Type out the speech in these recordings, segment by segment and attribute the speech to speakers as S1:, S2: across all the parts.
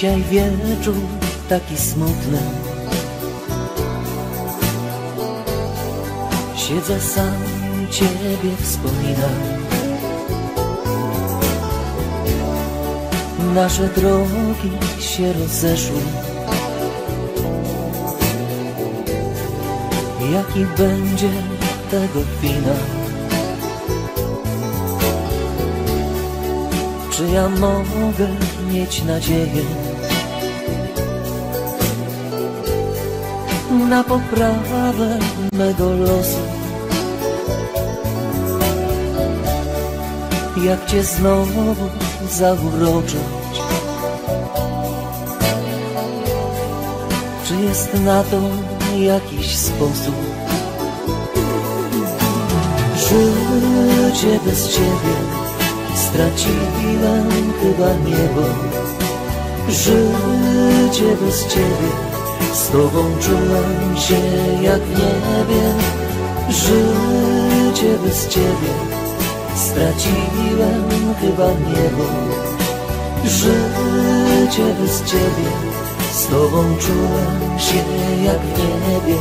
S1: Dzisiaj wieczór taki smutny. Siedzę sam, ciebie wspominam. Nasze drogi się rozeszły. Jaki będzie tego finał? Czy ja mogę mieć nadzieję na poprawę mego losu? Jak cię znowu zauroczyć? Czy jest na to jakiś sposób? Życie bez ciebie straciłem chyba niebo. Życie bez ciebie, z tobą czułem się jak w niebie. Życie bez ciebie, straciłem chyba niebo. Życie bez ciebie, z tobą czułem się jak w niebie.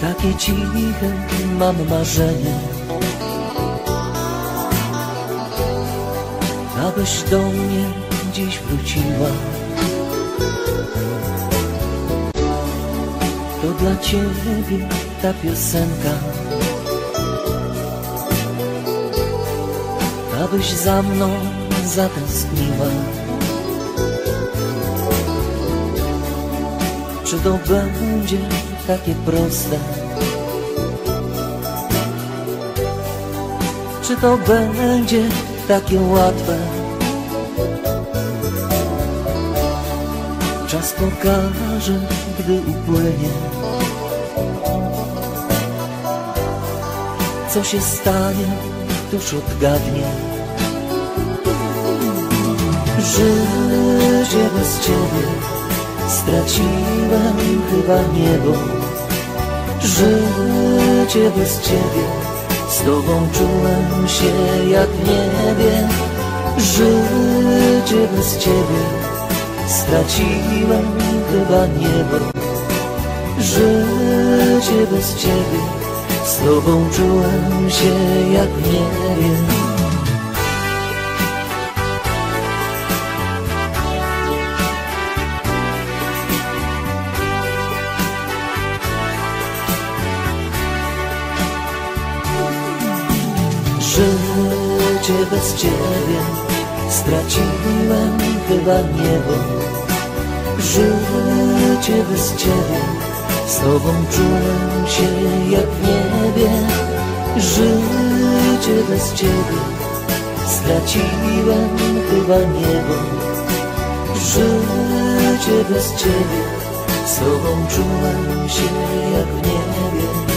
S1: Takie ciche mam marzenie Abyś do mnie dziś wróciła To dla ciebie ta piosenka Abyś za mną zatęskniła Czy to będzie takie proste? Czy to będzie takie łatwe? Pokaże, gdy upłynie. Co się stanie, któż odgadnie. Życie bez ciebie Straciłem chyba niebo. Życie bez ciebie Z tobą czułem się jak w niebie. Życie bez ciebie Straciłem chyba niebo. Życie bez ciebie. Z tobą czułem się jak w niebie. Życie bez ciebie. Straciłem chyba niebo. Życie bez ciebie, z tobą czułem się jak w niebie. Życie bez ciebie straciłem chyba niebo. Życie bez ciebie, z tobą czułem się jak w niebie.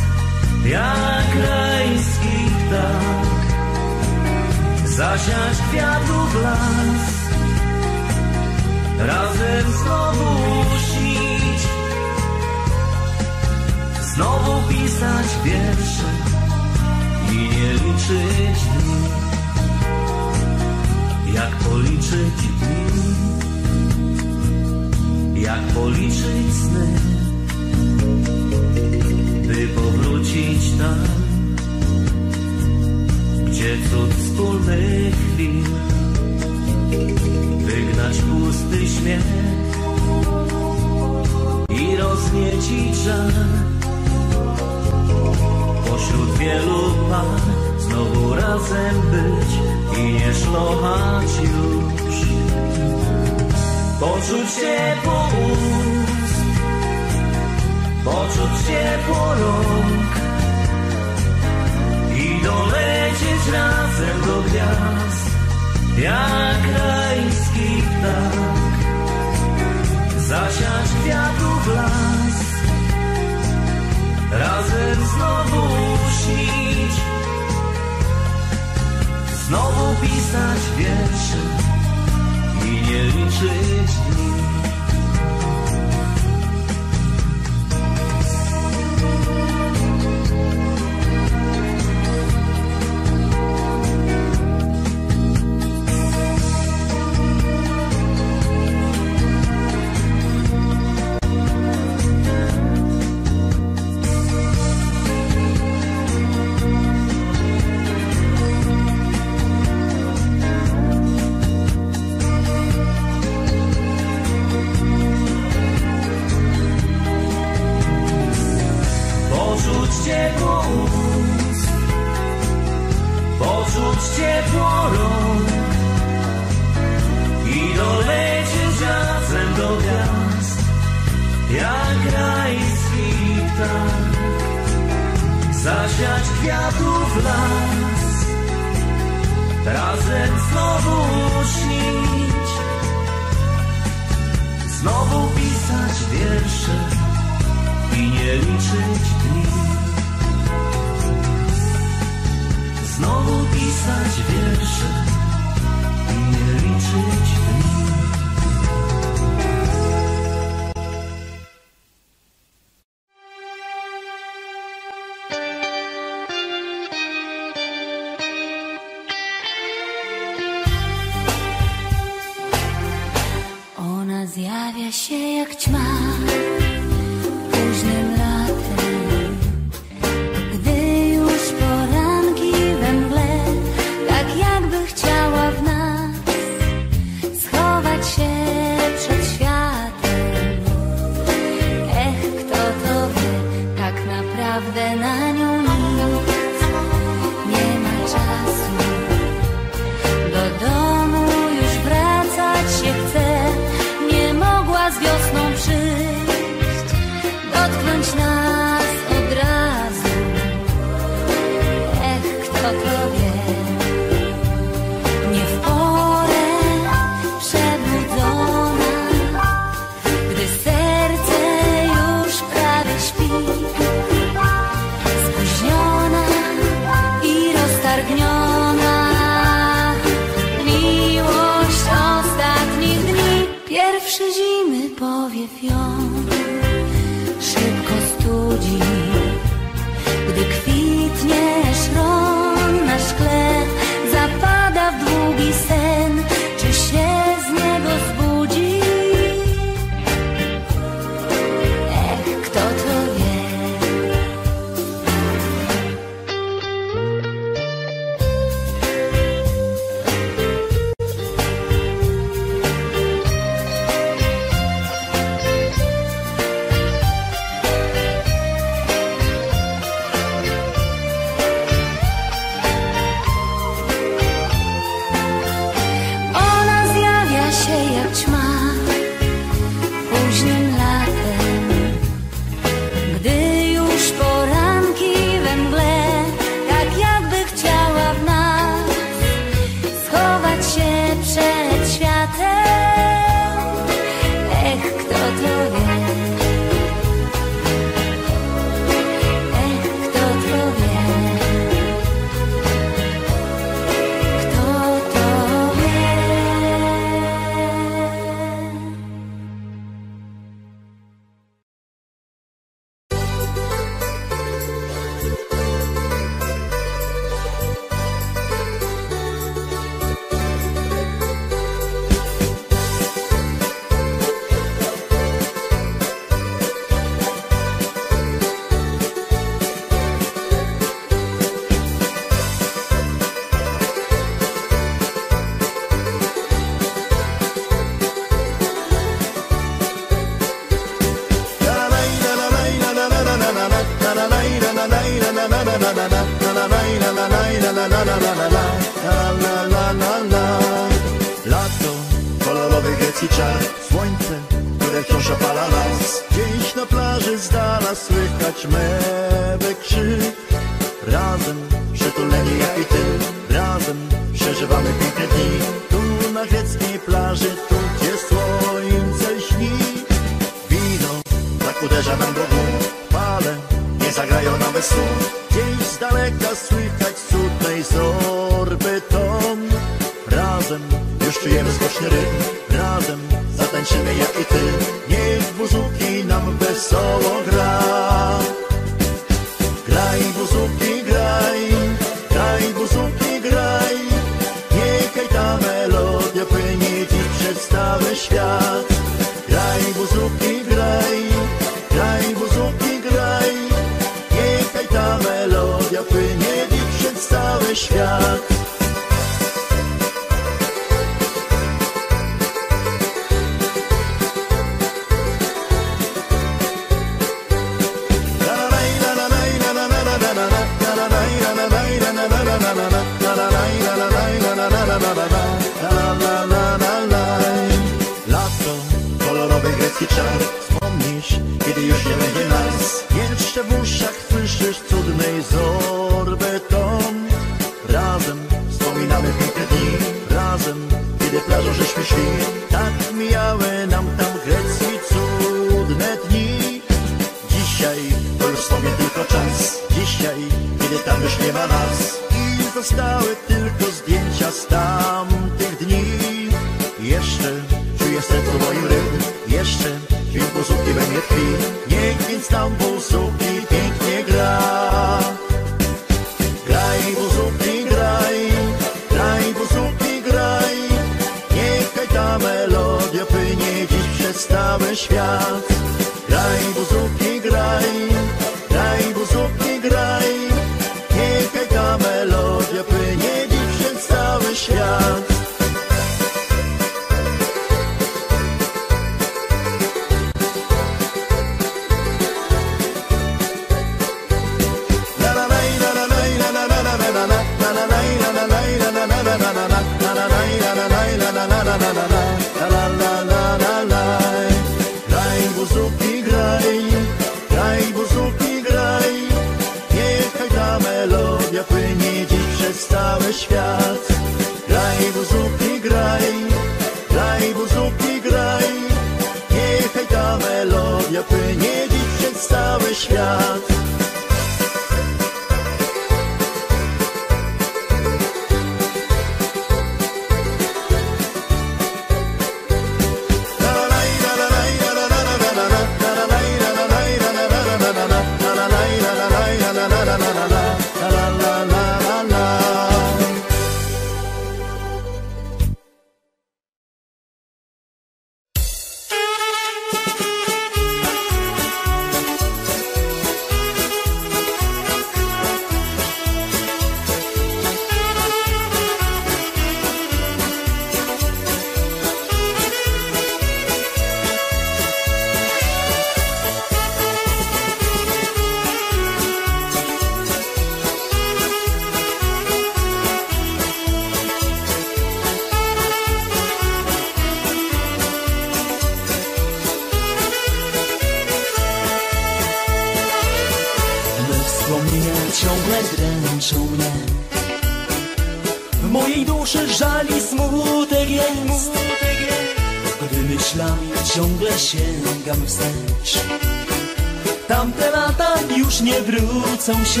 S2: zwracam się.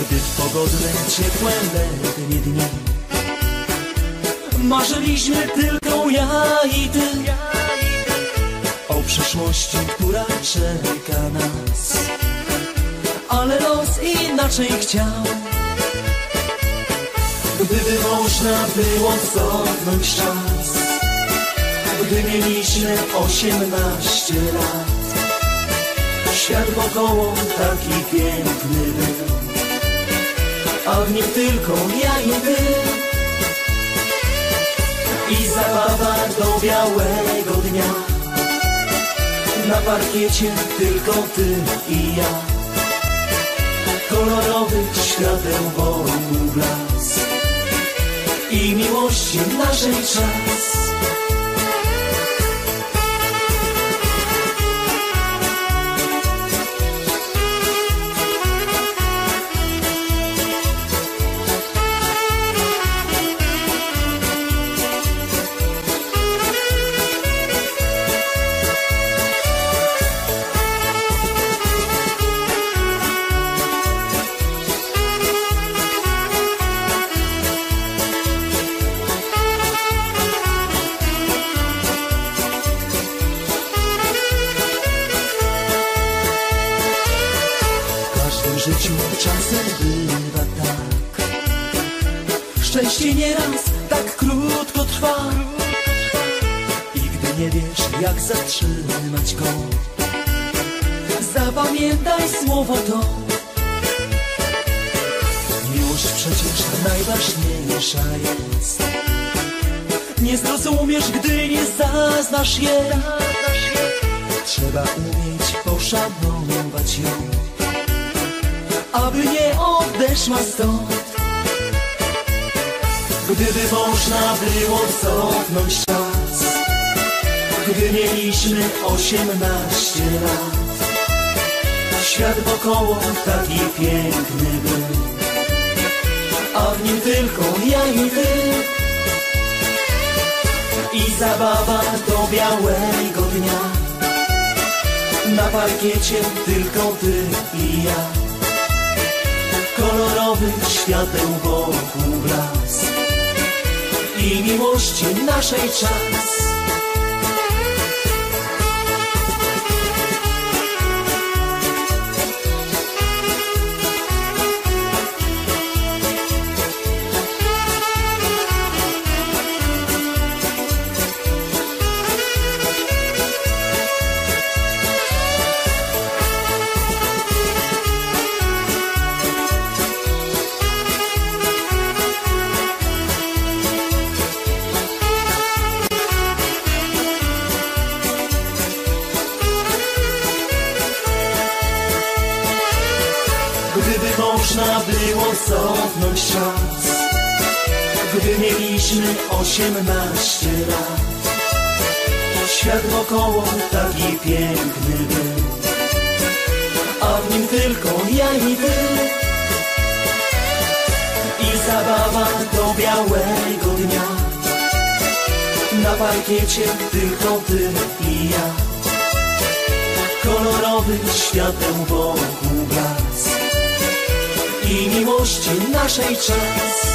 S2: Gdy w
S3: pogodne, ciepłe letnie dni Marzyliśmy tylko ja i ty O przyszłości, która czeka nas. Ale los inaczej chciał. Gdyby można było cofnąć czas Gdy mieliśmy osiemnaście lat świat wokoło taki piękny był. A w nim tylko ja i ty. I zabawa do białego dnia. Na parkiecie tylko ty i ja. Kolorowych świateł wokół blask I miłości naszej czas. Zatrzymać go Zapamiętaj słowo to. Miłość przecież najważniejsza jest. Nie zrozumiesz, gdy nie zaznasz jej. Trzeba umieć poszanować ją. Aby nie odeszła stąd. Gdyby można było cofnąć czas, gdy mieliśmy osiemnaście lat, świat wokoło taki piękny był, a w nim tylko ja i ty. I zabawa do białego dnia, na parkiecie tylko ty i ja kolorowych świateł wokół blask i miłości naszej czas. Osiemnaście lat. Świat wokoło taki piękny był, a w nim tylko ja i ty. I zabawa do białego dnia, na parkiecie tylko ty i ja. Kolorowych świateł wokół blask i miłości naszej czas.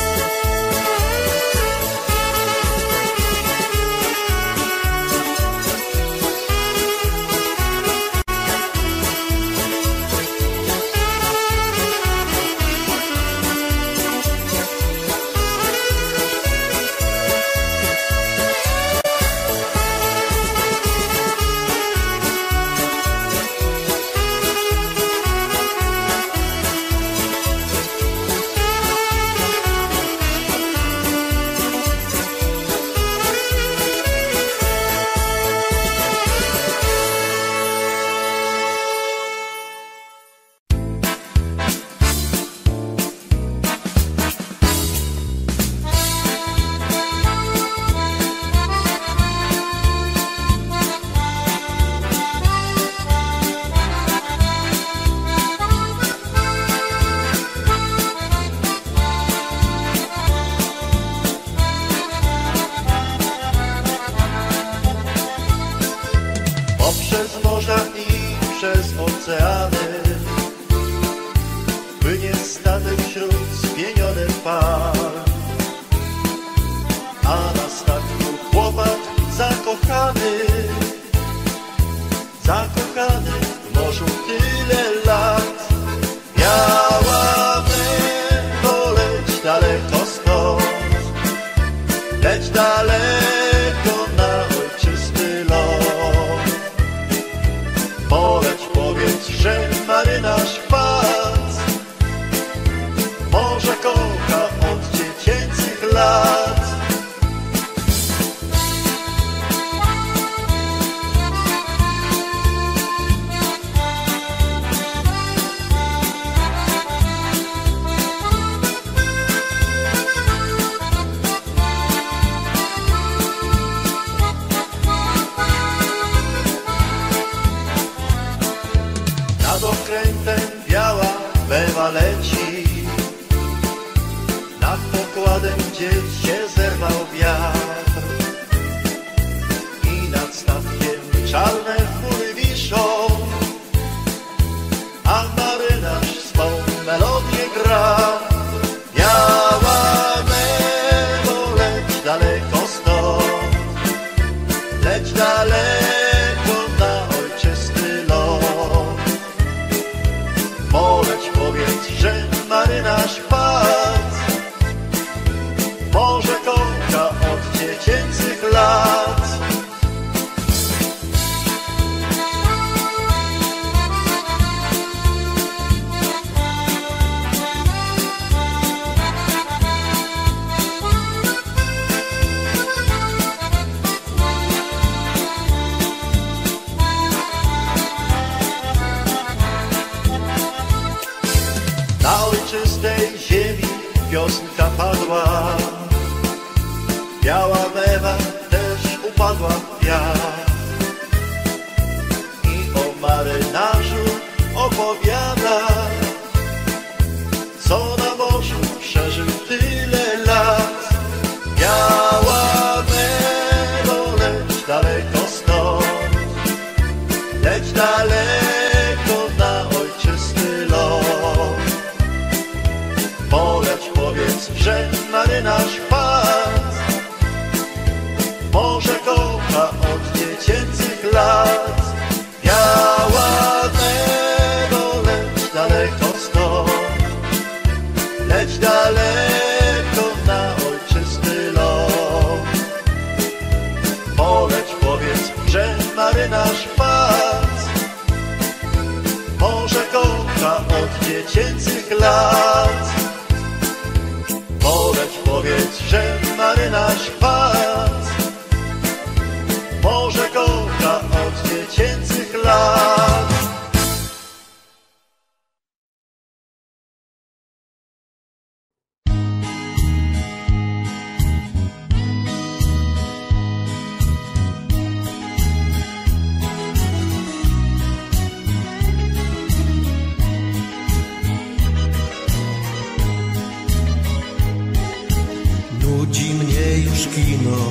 S4: Kino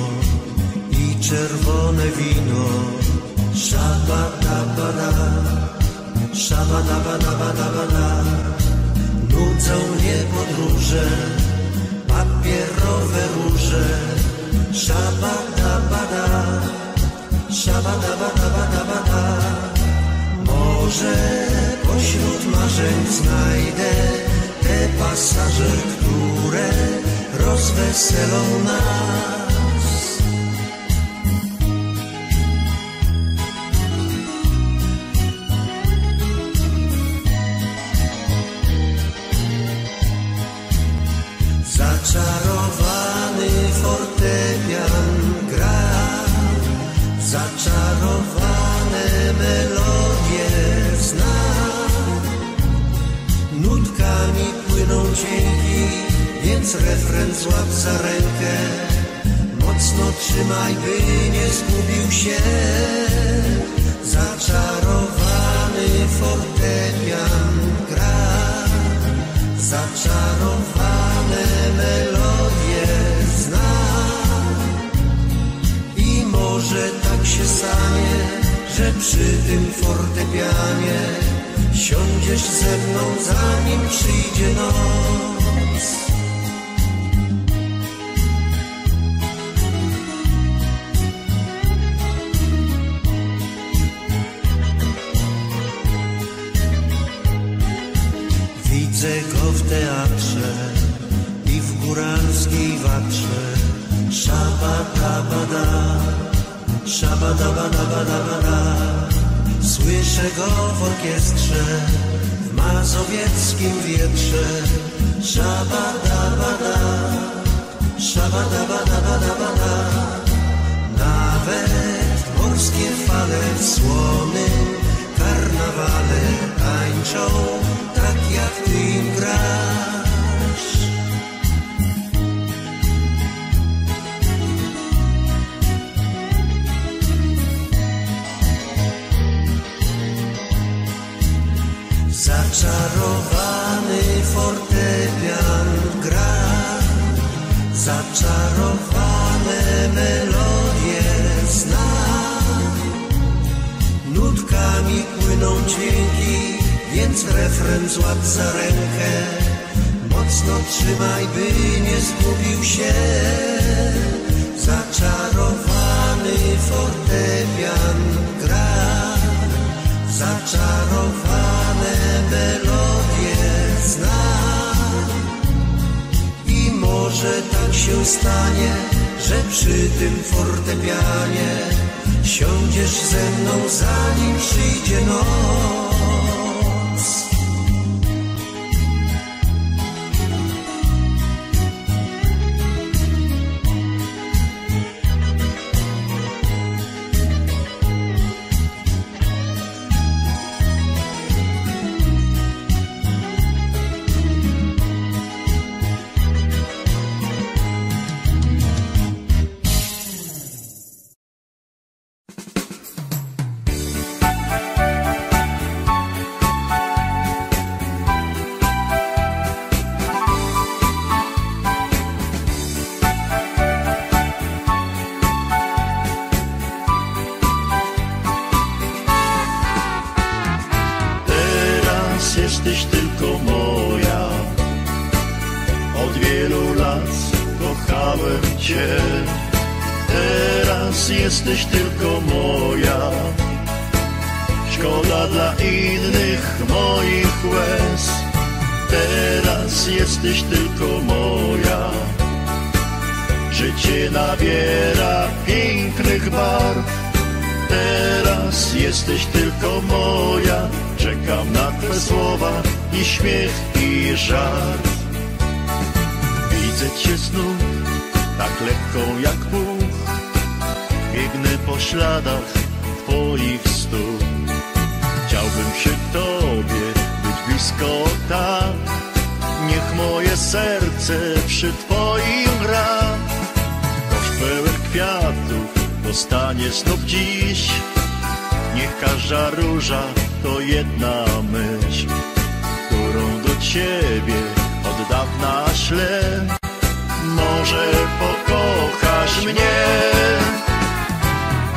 S4: i czerwone wino. Szabadabada, szabadabadabadabada. Nudzą mnie podróże, papierowe róże. Szabadabada, szabadabadabadabada. Może pośród marzeń znajdę te pasaże, które rozweselą nas. Więc refren złap za rękę. Mocno trzymaj, by nie zgubił się. Zaczarowany fortepian gra, zaczarowane melodie zna. I może tak się stanie, że przy tym fortepianie siądziesz ze mną, zanim przyjdzie noc. Orkiestrze, w mazowieckim wietrze. Szabadabada, szabadabadabadabada. Nawet morskie fale w słonym karnawale tańczą tak jak ty refren złap za rękę. Mocno trzymaj, by nie zgubił się. Zaczarowany fortepian gra, zaczarowane melodie zna. I może tak się stanie, że przy tym fortepianie siądziesz ze mną, zanim przyjdzie noc.
S5: Kochałem Cię. Teraz jesteś tylko moja. Szkoda dla innych moich łez. Teraz jesteś tylko moja. Życie nabiera pięknych barw. Teraz jesteś tylko moja. Czekam na Twe słowa i śmiech i żart. Widzę Cię znów, tak lekką jak puch. Biegnę po śladach Twoich stóp. Chciałbym się Tobie być blisko tak. Niech moje serce przy Twoim gra. Kosz pełen kwiatów dostanie znów dziś. Niech każda róża to jedna myśl, którą do Ciebie od dawna ślę. Może pokochasz mnie,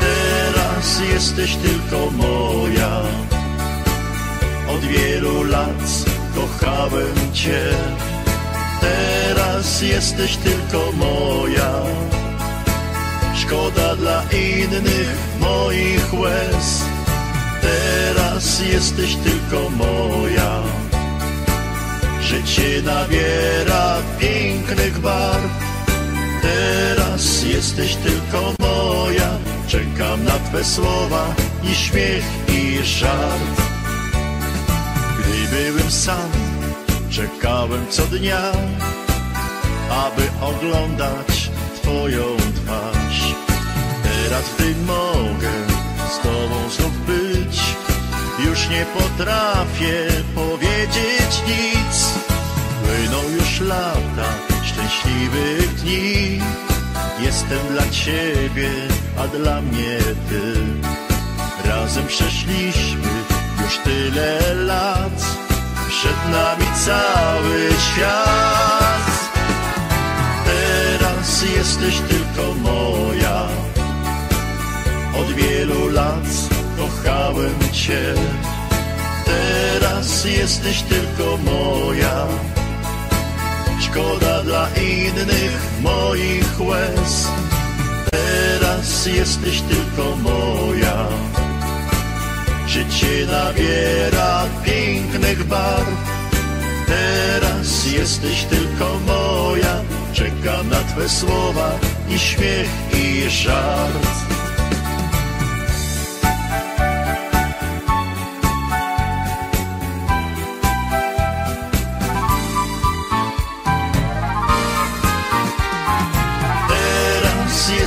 S5: teraz jesteś tylko moja. Od wielu lat kochałem Cię, teraz jesteś tylko moja. Szkoda dla innych moich łez, teraz jesteś tylko moja. Życie nabiera pięknych barw, teraz jesteś tylko moja. Czekam na Twe słowa i śmiech i żart. Gdy byłem sam, czekałem co dnia, aby oglądać Twoją twarz. Teraz, gdy mogę z Tobą znów być, już nie potrafię powiedzieć nic. Płyną już lata szczęśliwych dni. Jestem dla Ciebie, a dla mnie Ty. Razem przeszliśmy już tyle lat. Przed nami cały świat. Teraz jesteś tylko moja. Od wielu lat kochałem Cię. Teraz jesteś tylko moja. Szkoda dla innych moich łez. Teraz jesteś tylko moja. Życie nabiera pięknych barw. Teraz jesteś tylko moja. Czekam na Twe słowa i śmiech i żart.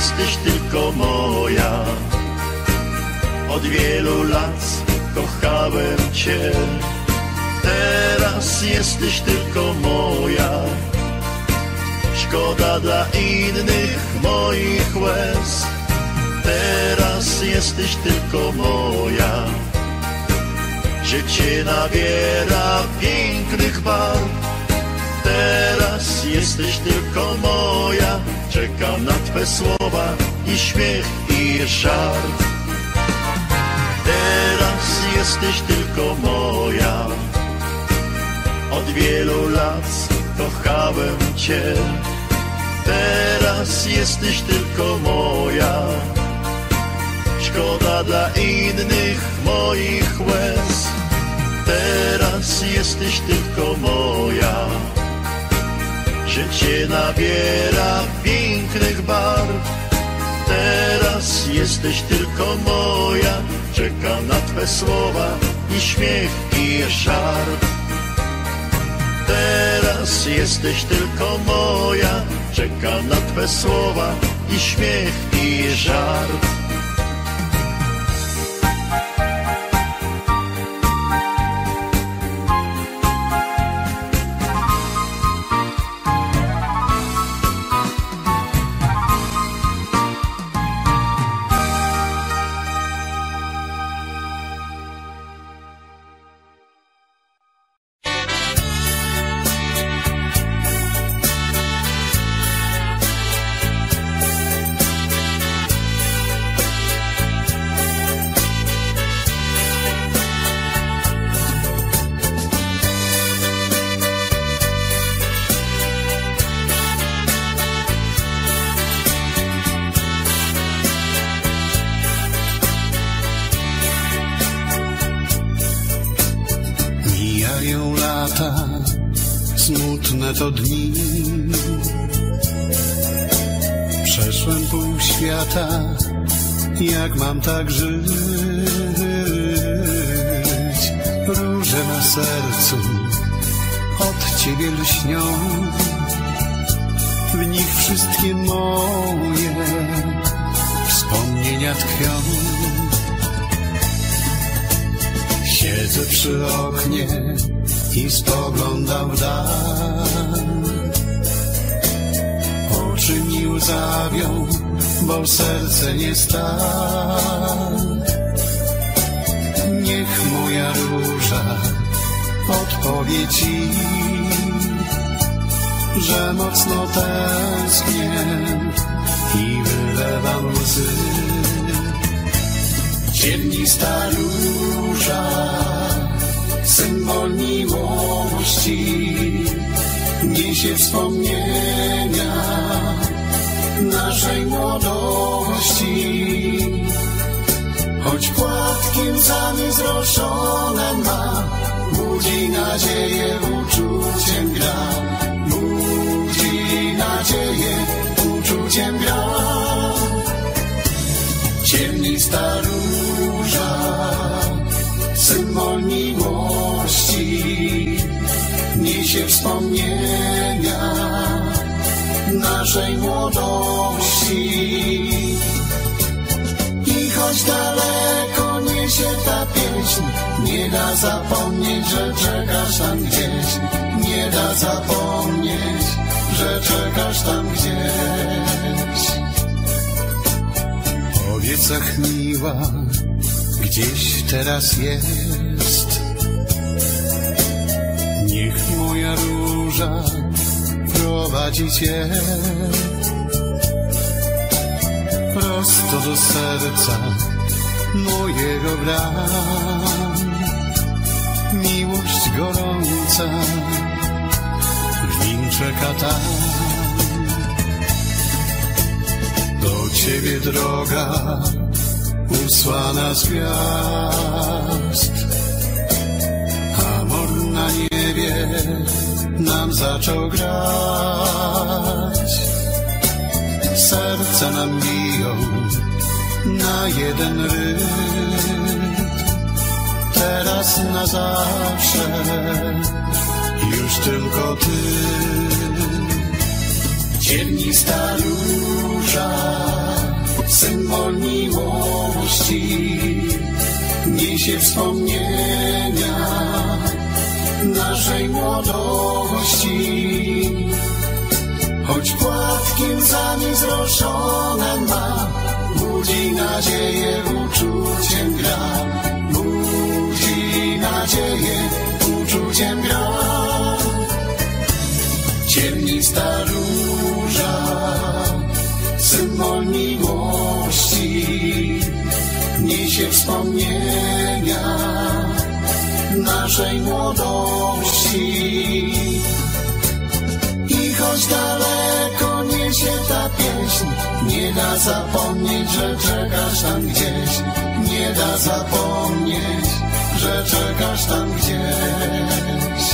S5: Jesteś tylko moja. Od wielu lat kochałem Cię. Teraz jesteś tylko moja. Szkoda dla innych moich łez. Teraz jesteś tylko moja. Życie nabiera pięknych barw Teraz jesteś tylko moja. Czekam na Twe słowa i śmiech i żart. Teraz jesteś tylko moja. Od wielu lat kochałem Cię. Teraz jesteś tylko moja. Szkoda dla innych moich łez. Teraz jesteś tylko moja Życie nabiera pięknych barw Teraz jesteś tylko moja Czekam na Twe słowa i śmiech i żart Teraz jesteś tylko moja Czekam na Twe słowa i śmiech i żart
S6: tak żyć? Teraz jest. Niech moja róża prowadzi cię prosto do serca mojego bram. Miłość gorąca w nim czeka tam. Do ciebie droga usłana z gwiazd. Amor na niebie nam zaczął grać. Serca nam biją na jeden rytm. Teraz na zawsze już tylko ty. Ciemnista róża, symbol miłości, radości niesie wspomnienia naszej młodości. Choć płatkiem za ma, budzi nadzieję uczuciem gra. Budzi nadzieję
S7: uczuciem gra. Ciemnista róża, symbol miłości niesie wspomnienia naszej młodości. I choć daleko niesie ta pieśń, nie da zapomnieć, że czekasz tam gdzieś. Nie da zapomnieć, że czekasz tam gdzieś.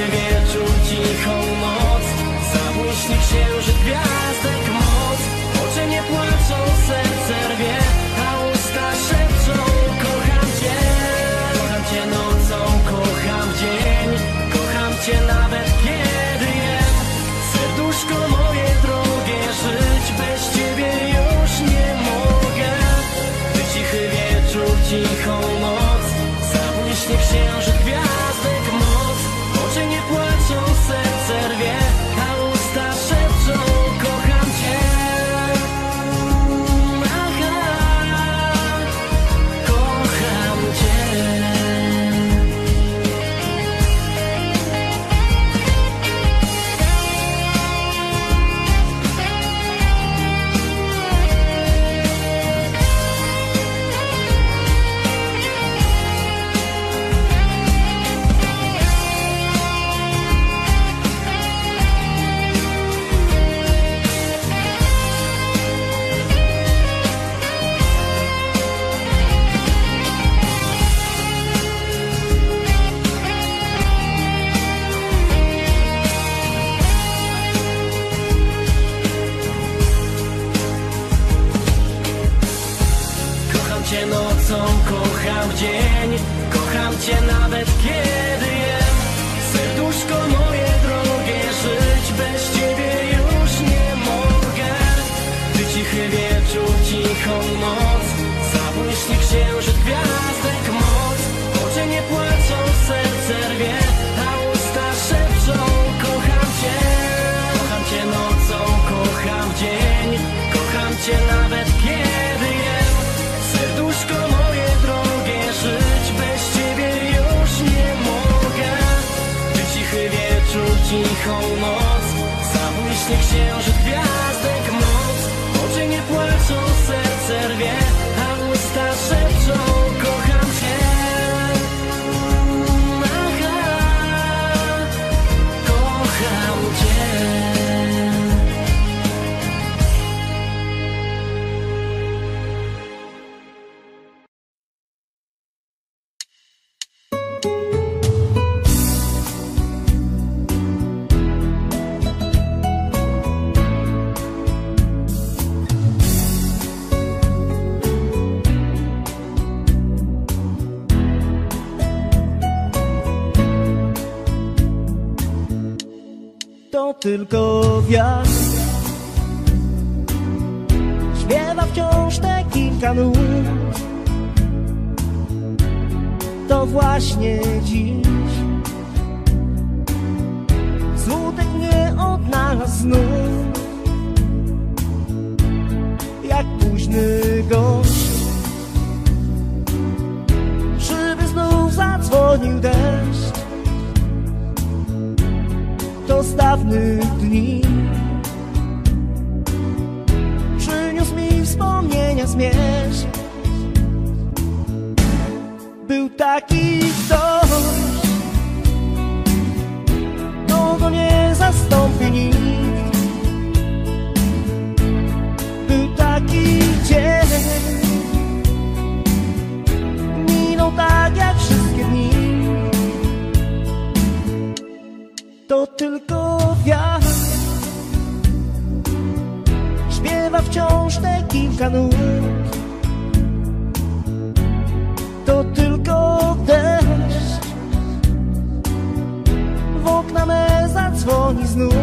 S8: 识别出气口 dłoni znów.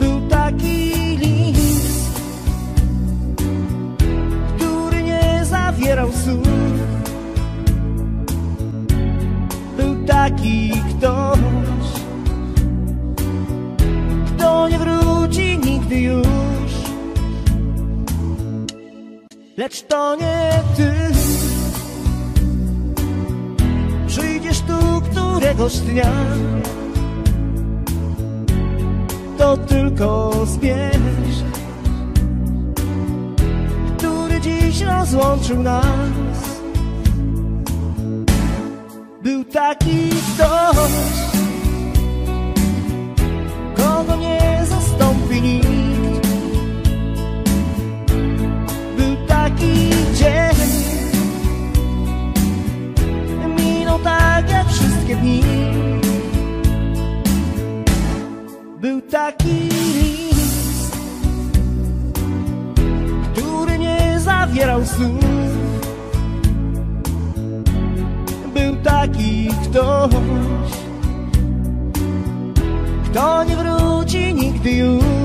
S8: Był taki list Który nie zawierał słów. Był taki ktoś Kto nie wróci nigdy już. Lecz to nie ty. któregoś dnia. To tylko zmierz Który dziś rozłączył nas. Był taki ktoś Kogo nie ostatnie dni Był taki list Który nie zawierał słów. Był taki ktoś Kto nie wróci nigdy już.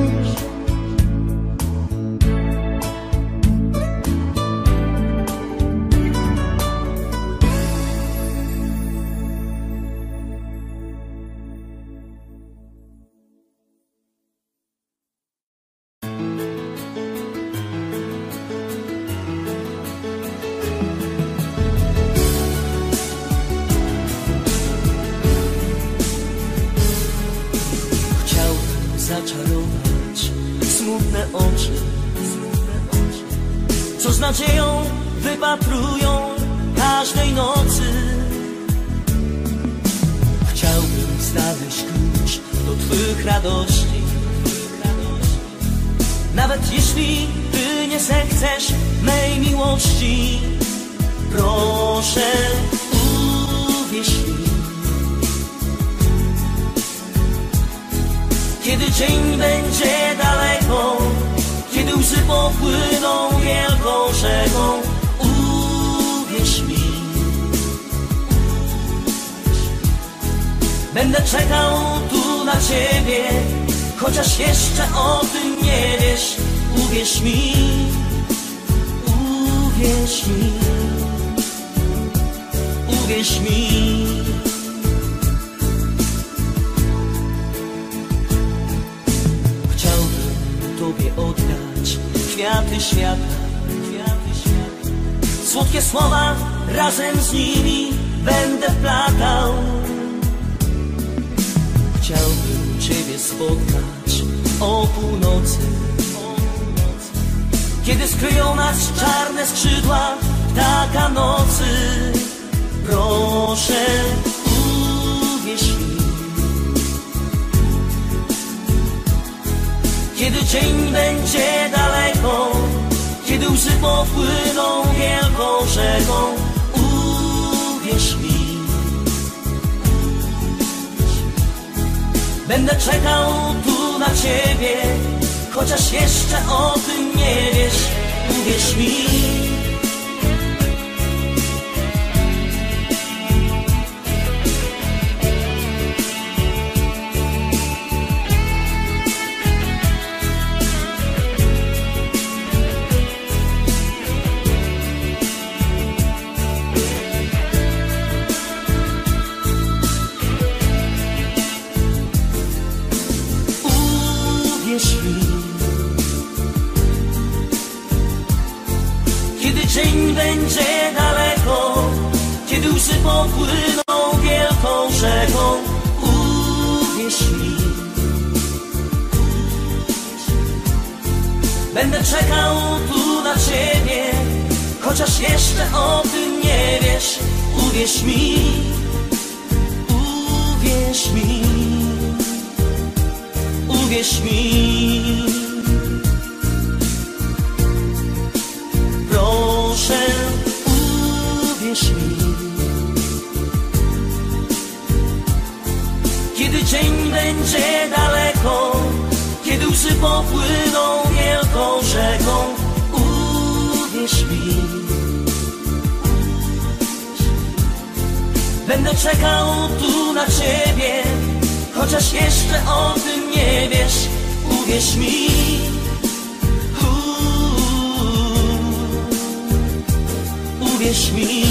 S9: Chociaż jeszcze o tym nie wiesz, uwierz mi. Uwierz mi. Uwierz mi.
S4: Proszę, uwierz mi. Kiedy dzień będzie daleko, kiedy łzy popłyną wielką rzeką, uwierz mi. Będę czekał tu na ciebie, chociaż jeszcze o tym nie wiesz, uwierz mi. Uwierz mi.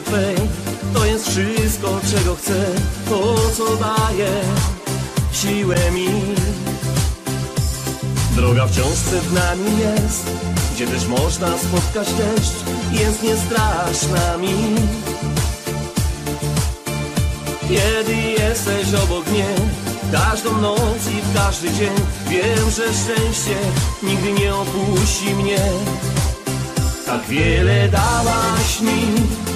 S10: Twej To jest wszystko czego chcę To co daje siłę mi. Droga wciąż przed nami jest Gdzie też można spotkać deszcz Jest niestraszna mi. Kiedy jesteś obok mnie Każdą noc i w każdy dzień Wiem, że szczęście nigdy nie opuści mnie. Tak wiele dałaś mi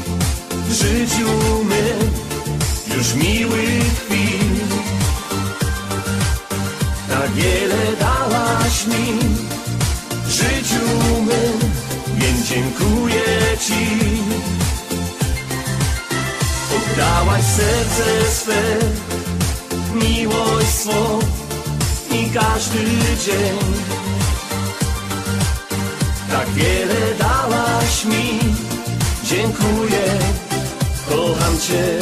S10: życiu my. Już miłych chwil. Tak wiele dałaś mi w życiu my. Więc dziękuję Ci. Oddałaś serce swe, miłość swą i każdy dzień. Tak wiele dałaś mi, dziękuję, kocham Cię.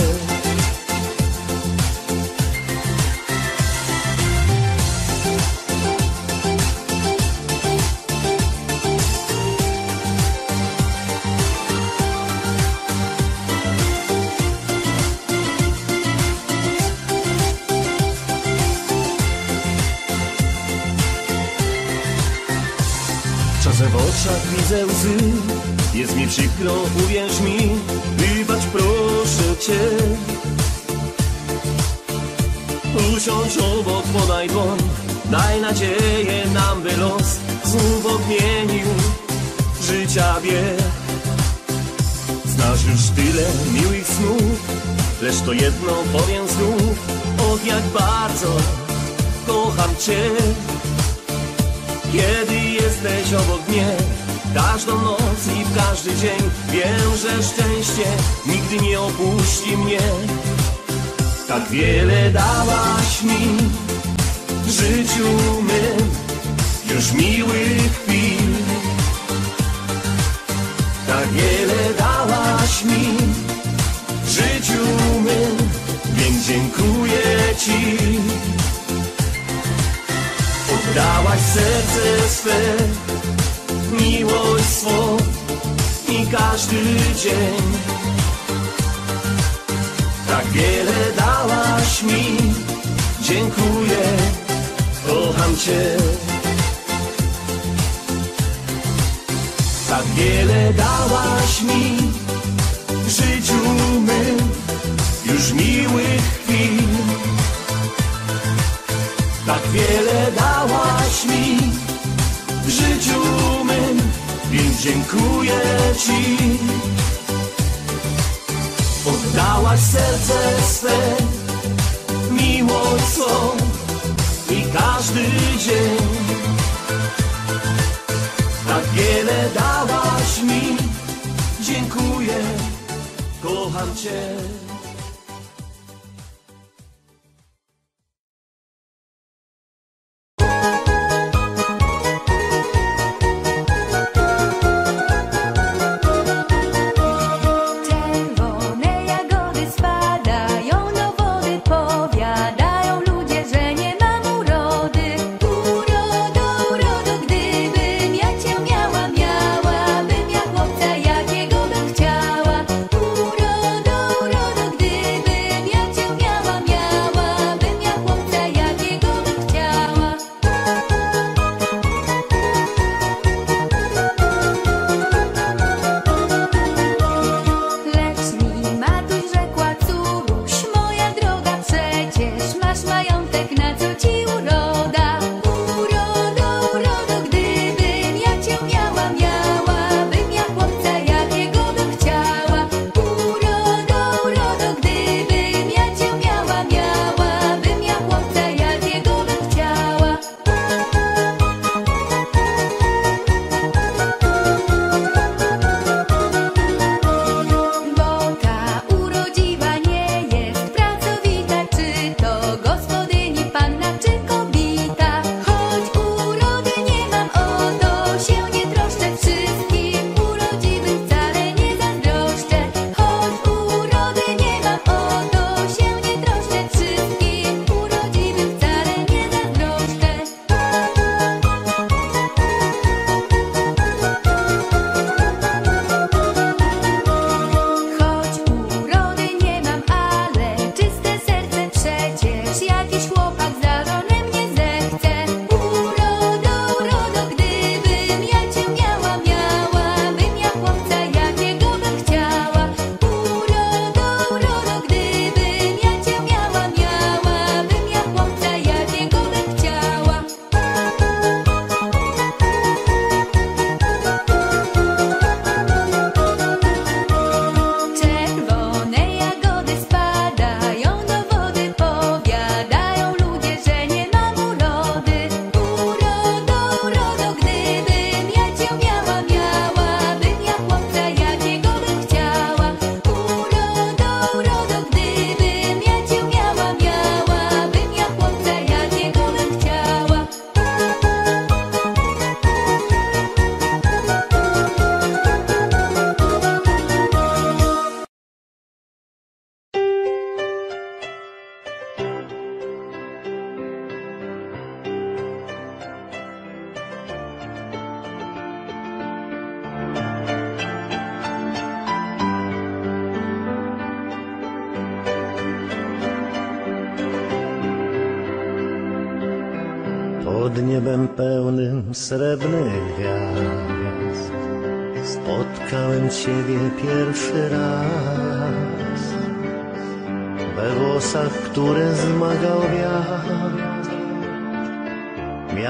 S10: Czasem w oczach widzę łzy Jest mi przykro, uwierz mi Usiądź obok, podaj dłoń Daj nadzieję nam, by los
S2: znów odmienił życia bieg. Znasz już tyle miłych snów, lecz to jedno powiem znów, och jak bardzo kocham Cię. Kiedy jesteś obok mnie, każdą noc i w każdy dzień, wiem, że szczęście nigdy nie opuści mnie. Tak wiele dałaś mi w życiu mym, już miłych chwil. Tak wiele dałaś mi w życiu mym, więc dziękuję Ci. Oddałaś serce swe, miłość swą i każdy dzień. Tak wiele dałaś mi, dziękuję, kocham Cię. Tak wiele dałaś mi w życiu mym, już miłych chwil. Tak wiele dałaś mi w życiu mym, więc dziękuję Ci. Oddałaś serce swe, miłość swą i każdy dzień. Tak wiele dałaś mi, dziękuję, kocham Cię.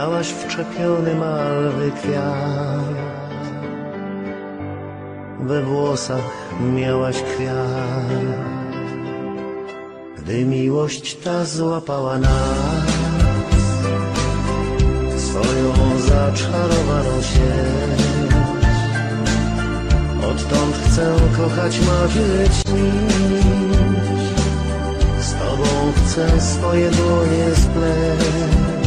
S2: Miałaś wczepiony malwy kwiat. We włosach miałaś kwiat, gdy miłość ta złapała nas, swoją zaczarowaną sieć. Odtąd chcę kochać, marzyć, śnić. Z Tobą chcę swoje dłonie spleść.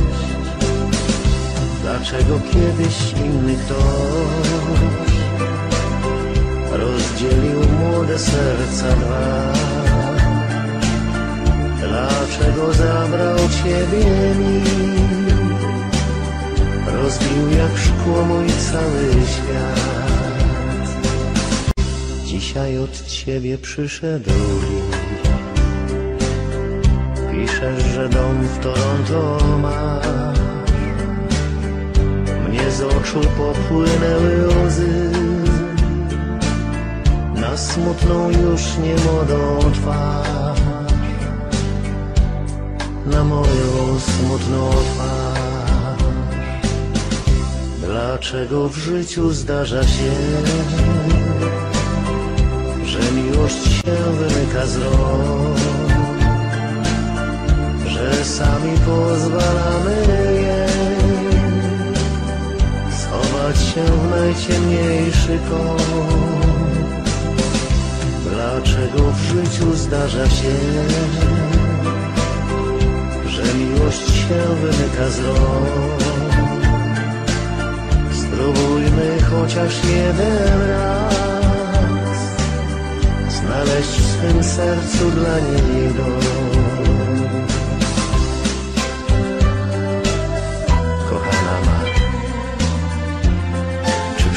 S2: Dlaczego kiedyś inny ktoś rozdzielił młode serca dwa? Dlaczego zabrał Ciebie mi? Rozbił jak szkło mój cały świat. Dzisiaj od Ciebie przyszedł. Piszesz, że dom w Toronto masz. Oczu popłynęły łzy. Na smutną już nie młodą twarz. Na moją smutną twarz. Dlaczego w życiu zdarza się Że miłość się wymyka z rąk? Że sami pozwalamy się najciemniejszy kąt. Dlaczego w życiu zdarza się, że miłość się wymyka z rąk? Spróbujmy chociaż jeden raz znaleźć w swym sercu dla niej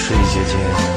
S2: czy przyjdzie dzień,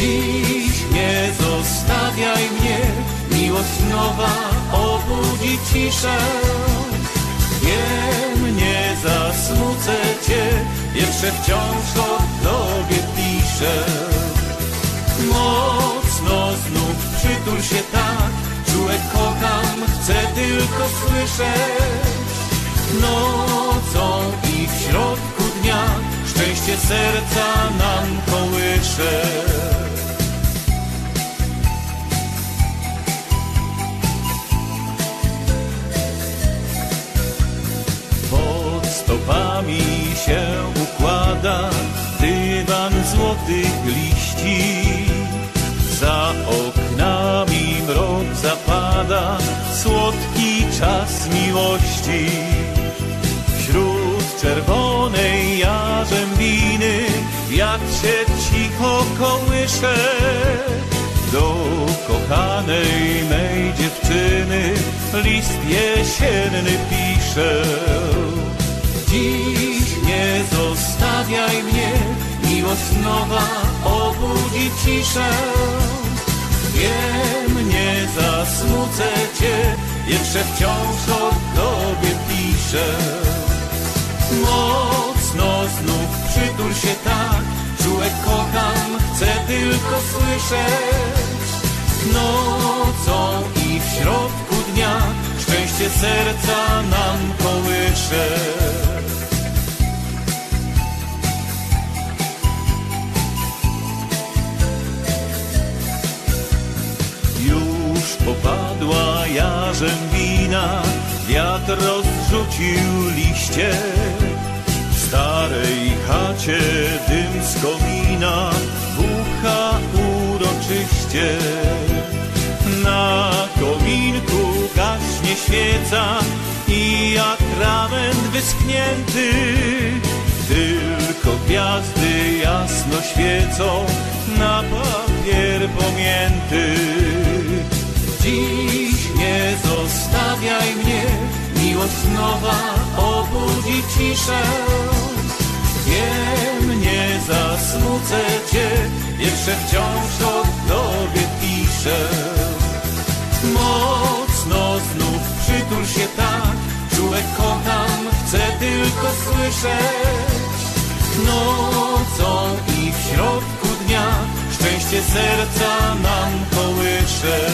S11: Dziś nie zostawiaj mnie, miłość nowa obudzi ciszę. Wiem, nie zasmucę cię, jeszcze wciąż o tobie piszę. Mocno znów przytul się tak, czułe kocham, chcę tylko słyszeć. Nocą i w środku dnia szczęście serca nam kołysze. Pod stopami się układa dywan złotych liści. Za oknami mrok zapada, słodki czas miłości. Wśród czerwonej jarzębiny wiatr się cicho kołysze. Do kochanej mej dziewczyny list jesienny piszę. Dziś nie zostawiaj mnie, miłość nowa obudzi ciszę. Wiem, nie zasmucę cię, jeszcze wciąż o tobie piszę. Mocno znów przytul się tak, czułe kocham, chcę tylko słyszeć. Nocą i w środku dnia szczęście serca nam kołysze. Już popadła jarzębina, wiatr rozrzucił liście. Starej chacie dym z komina bucha uroczyście. Na kominku gaśnie świeca i atrament wyschnięty. Tylko gwiazdy jasno świecą na papier pomięty. Dziś nie zostawiaj mnie, miłość nowa obudzi ciszę. Wiem, nie zasmucę cię, jeszcze wciąż o tobie piszę. Mocno znów przytul się tak, czułe kocham, chcę tylko słyszeć. Nocą i w środku dnia szczęście serca nam kołysze.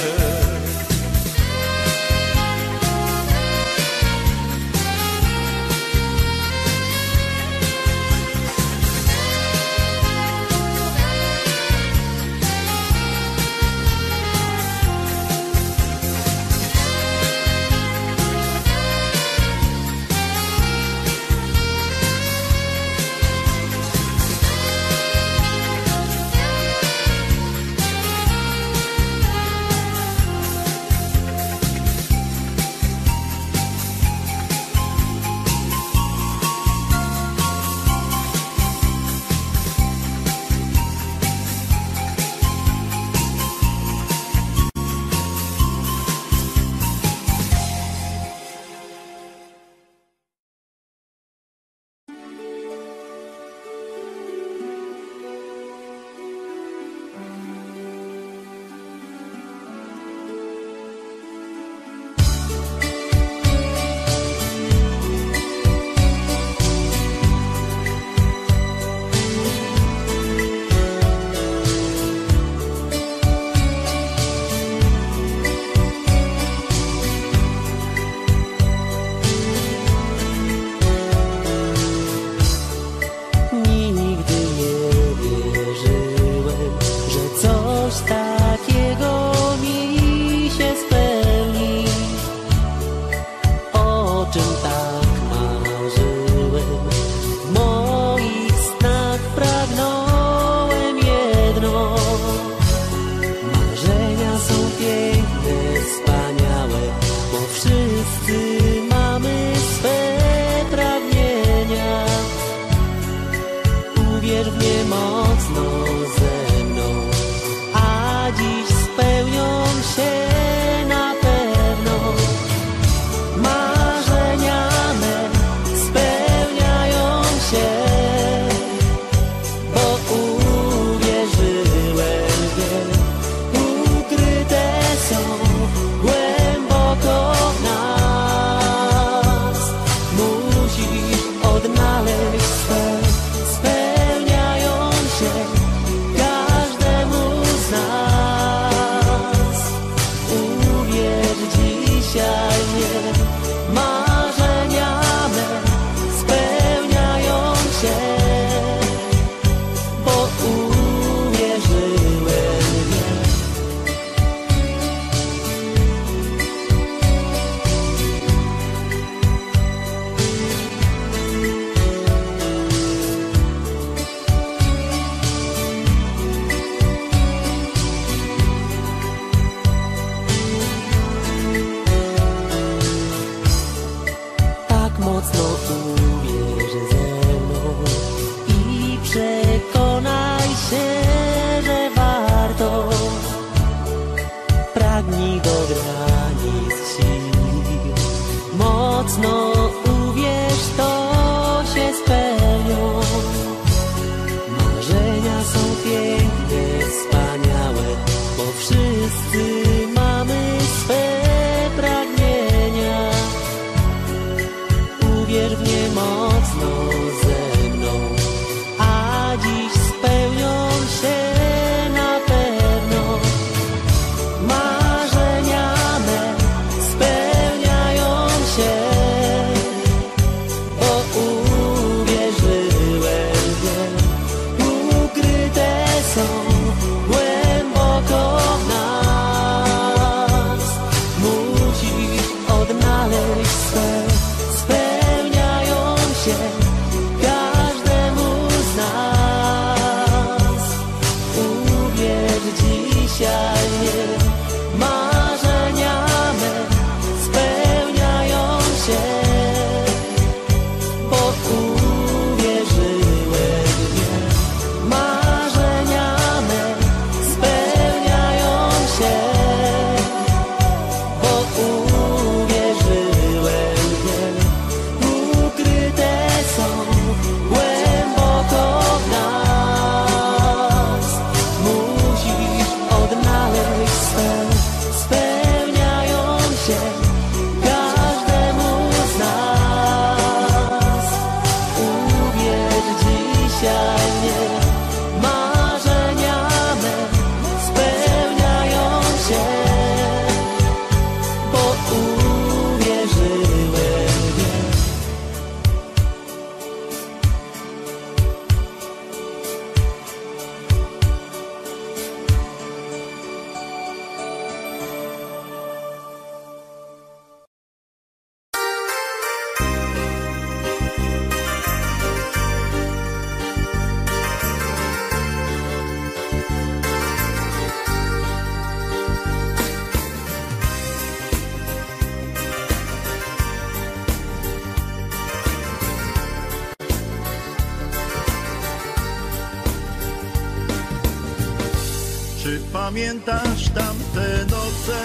S5: Pamiętasz tamte noce?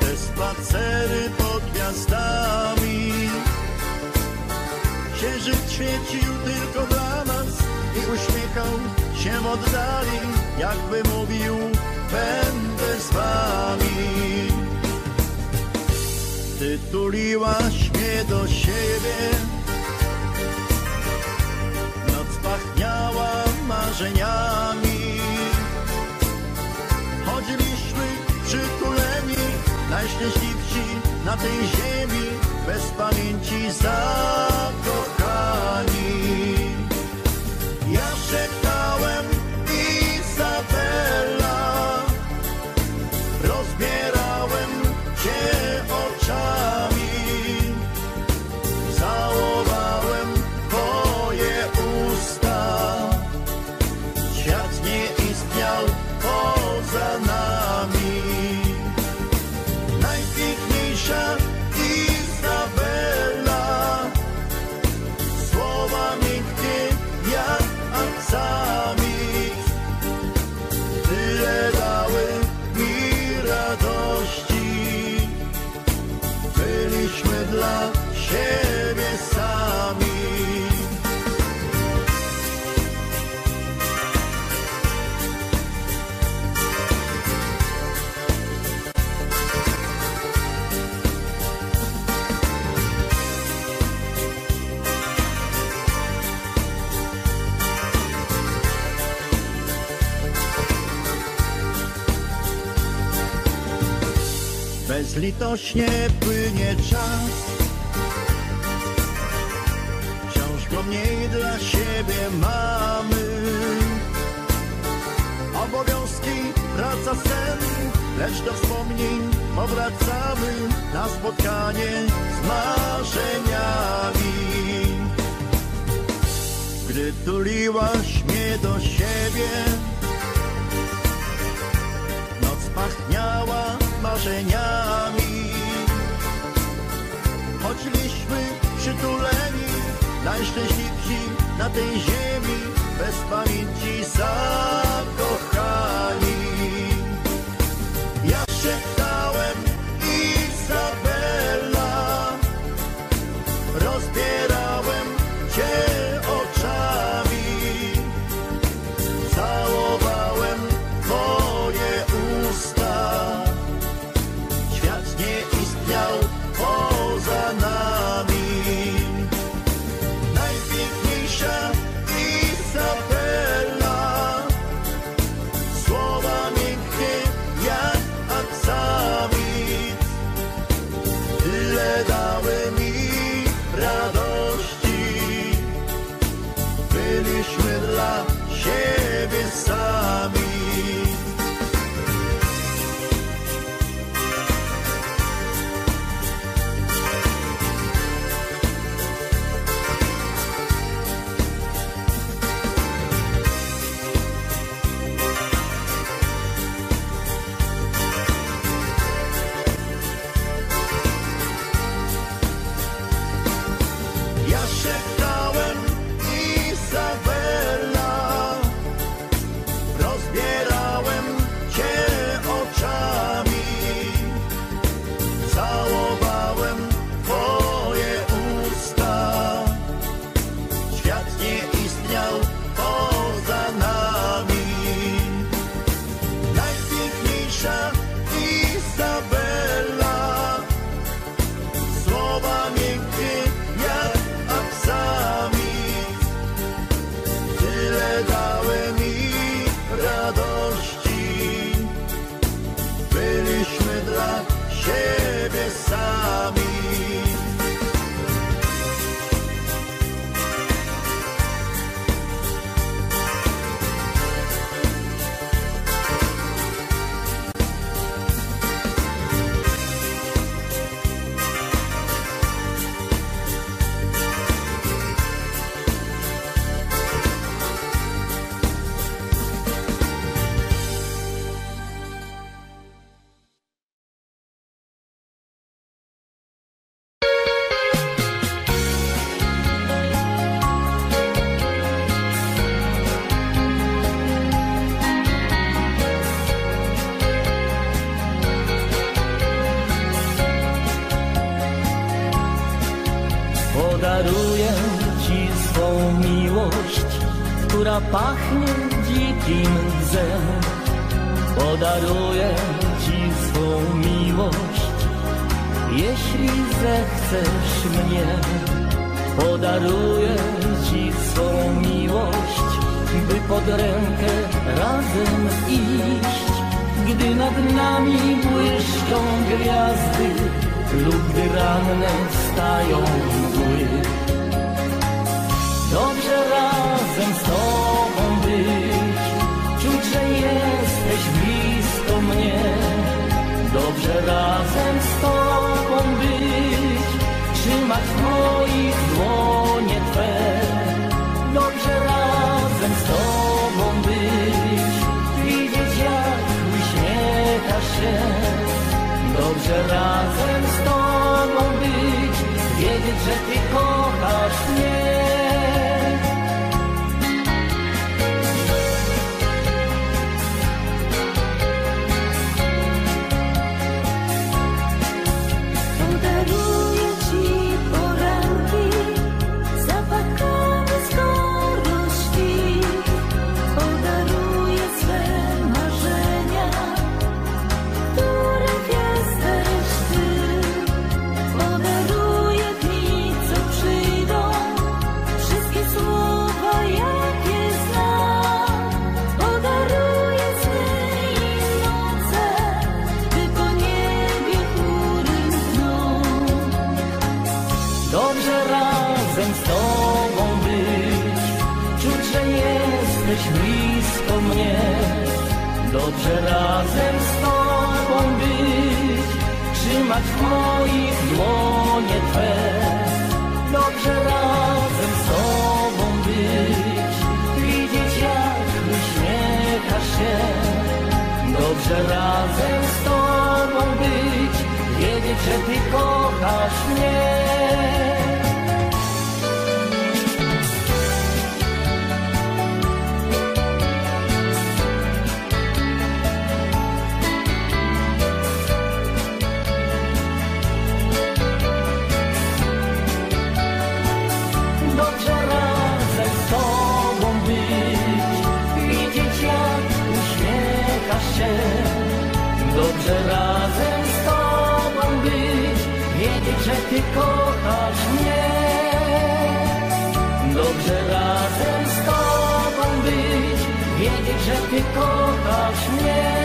S5: Te spacery pod gwiazdami. Księżyc świecił tylko dla nas i uśmiechał się w oddali, jakby mówił, będę z wami. Ty tuliłaś mnie do siebie, Noc pachniała marzeniami Najszczęśliwsi na tej ziemi Bez pamięci zakochani. Ja szeptałem Izabela Rozbierałem cię oczami Bezlitośnie płynie czas Wciąż go mniej dla siebie mamy. Obowiązki, praca, sen Lecz do wspomnień powracamy Na spotkanie z marzeniami. Gdy tuliłaś mnie do siebie Noc pachniała marzeniami. Chodziliśmy przytuleni Najszczęśliwsi na tej ziemi Bez pamięci zakochani
S7: pachnie dzikim dzem. Podaruję Ci swą miłość, jeśli zechcesz mnie. Podaruję Ci swą miłość, by pod rękę razem iść. Gdy nad nami błyszczą gwiazdy lub gdy ranne stają mgły. Dobrze razem z Tobą że razem z Tobą być, wiedzieć, że Ty kochasz mnie.
S2: Ty
S7: kochasz mnie. Dobrze razem z Tobą być. Wiedzieć, że Ty kochasz mnie.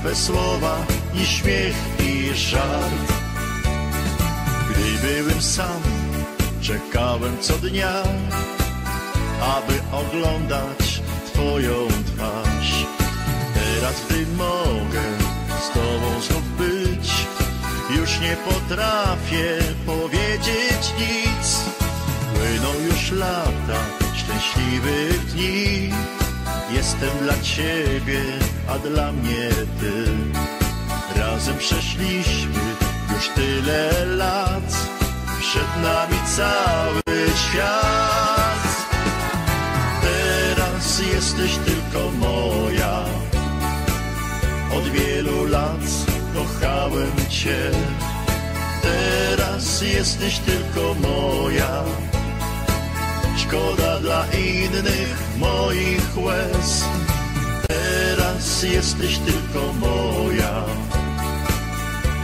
S5: Twe słowa i śmiech i żart. Gdy byłem sam, czekałem co dnia, aby oglądać Twoją twarz. Teraz, gdy mogę z Tobą znów być, już nie potrafię powiedzieć nic. Płyną już lata szczęśliwych dni. Jestem dla Ciebie, a dla mnie Ty. Razem przeszliśmy już tyle lat. Przed nami cały świat. Teraz jesteś tylko moja. Od wielu lat kochałem Cię. Teraz jesteś tylko moja. Szkoda dla innych moich łez. Jesteś tylko moja.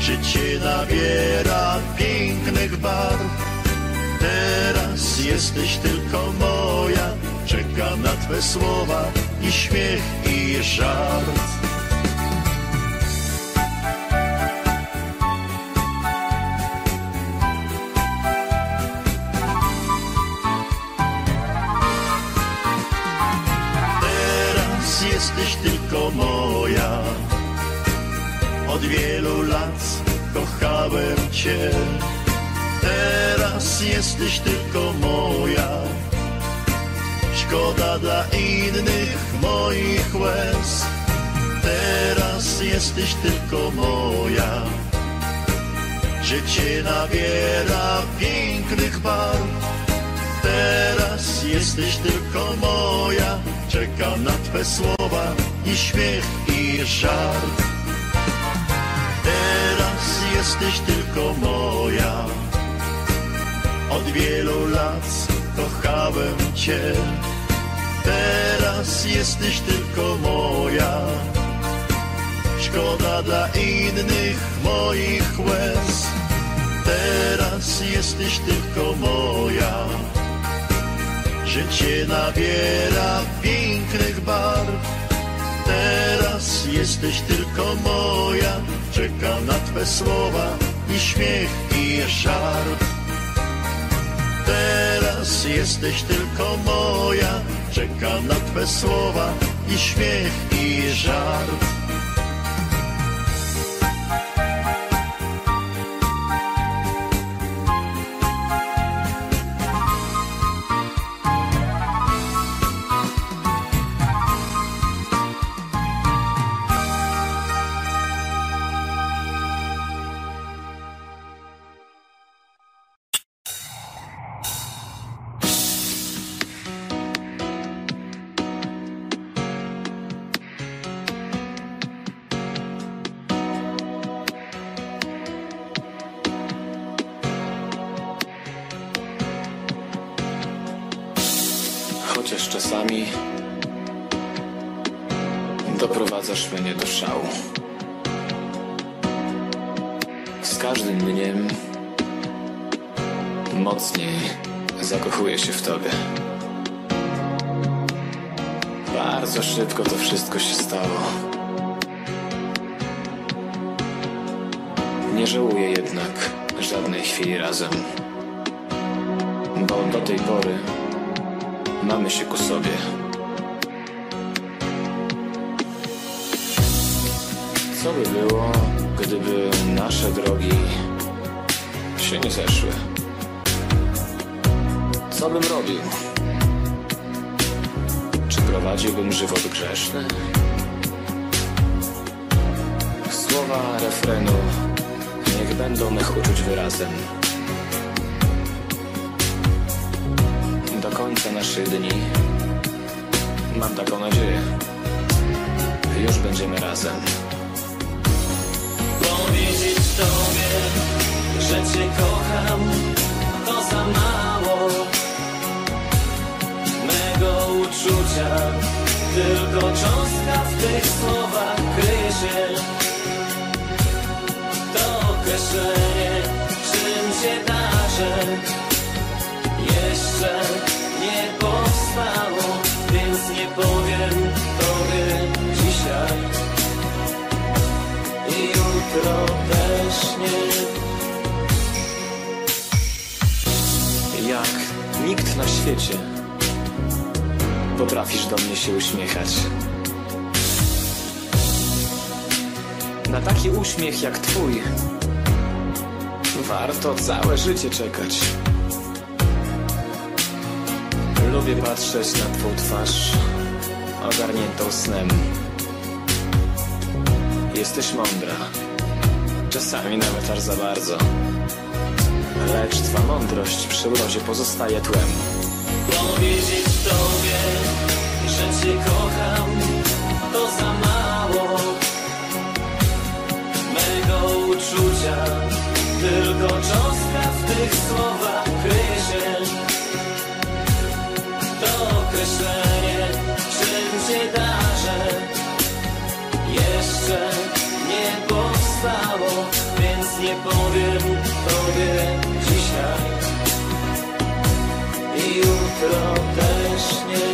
S5: Życie nabiera pięknych barw. Teraz jesteś tylko moja. Czekam na Twe słowa i śmiech i żart. Kochałem Cię, teraz jesteś tylko moja. Szkoda dla innych moich łez, teraz jesteś tylko moja. Życie nabiera pięknych barw, teraz jesteś tylko moja. Czekam na Twe słowa i śmiech i żart. Teraz jesteś tylko moja. Od wielu lat kochałem Cię. Teraz jesteś tylko moja. Szkoda dla innych moich łez. Teraz jesteś tylko moja. Życie nabiera pięknych barw. Teraz jesteś tylko moja. Czekam na Twe słowa i śmiech i żart. Teraz jesteś tylko moja. Czekam na Twe słowa i śmiech i żart.
S7: Jeszcze nie powstało, więc nie powiem Tobie dzisiaj i jutro też nie.
S12: Jak nikt na świecie potrafisz do mnie się uśmiechać. Na taki uśmiech jak twój warto całe życie czekać. Lubię patrzeć na twą twarz ogarniętą snem. Jesteś mądra, czasami nawet aż za bardzo. Lecz twa mądrość przy urodzie pozostaje tłem.
S7: Powiedzieć Tobie, że Cię kocham, to za mało mego uczucia. Tylko cząstka w tych słowach kryje się. Określenie, czym się darzę, jeszcze nie powstało, więc nie powiem Tobie dzisiaj i jutro też nie.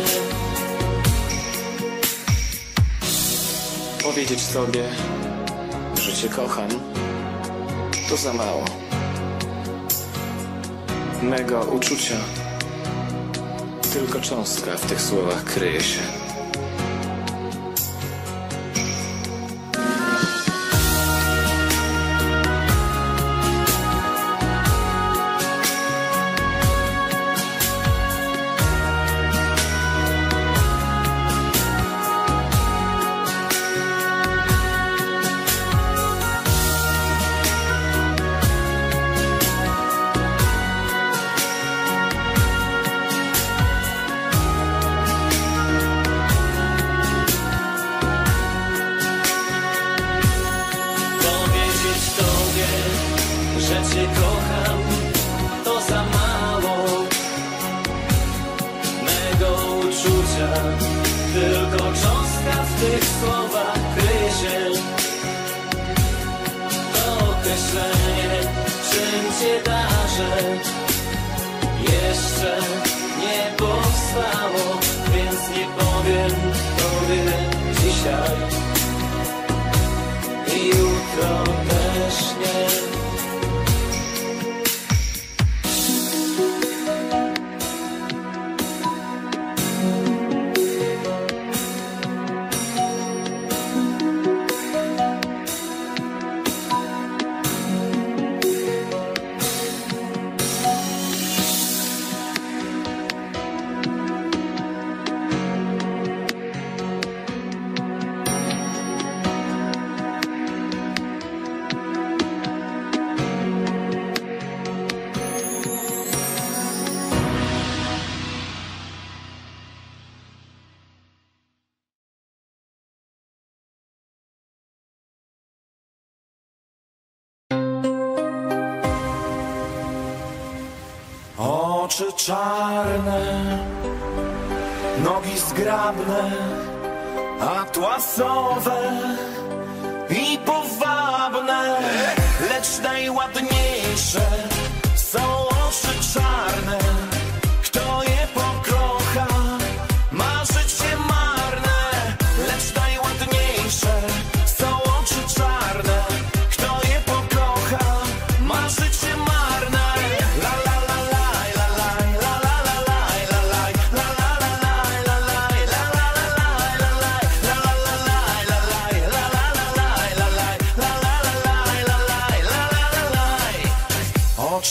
S12: Powiedzieć tobie, że cię kocham, to za mało. Mego uczucia, tylko cząstka w tych słowach kryje się.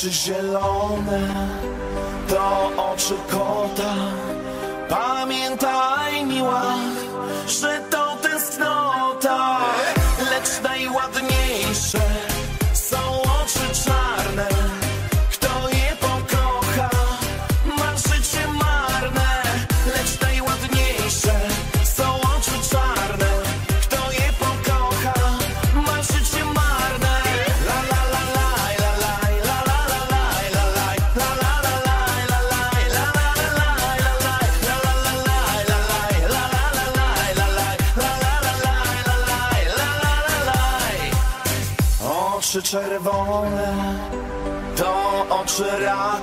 S10: oczy zielone, to oczy kota. será?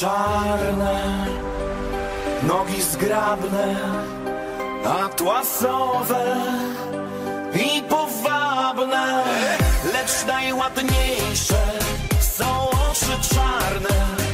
S10: czarne, nogi zgrabne, atłasowe i powabne, lecz najładniejsze są oczy czarne.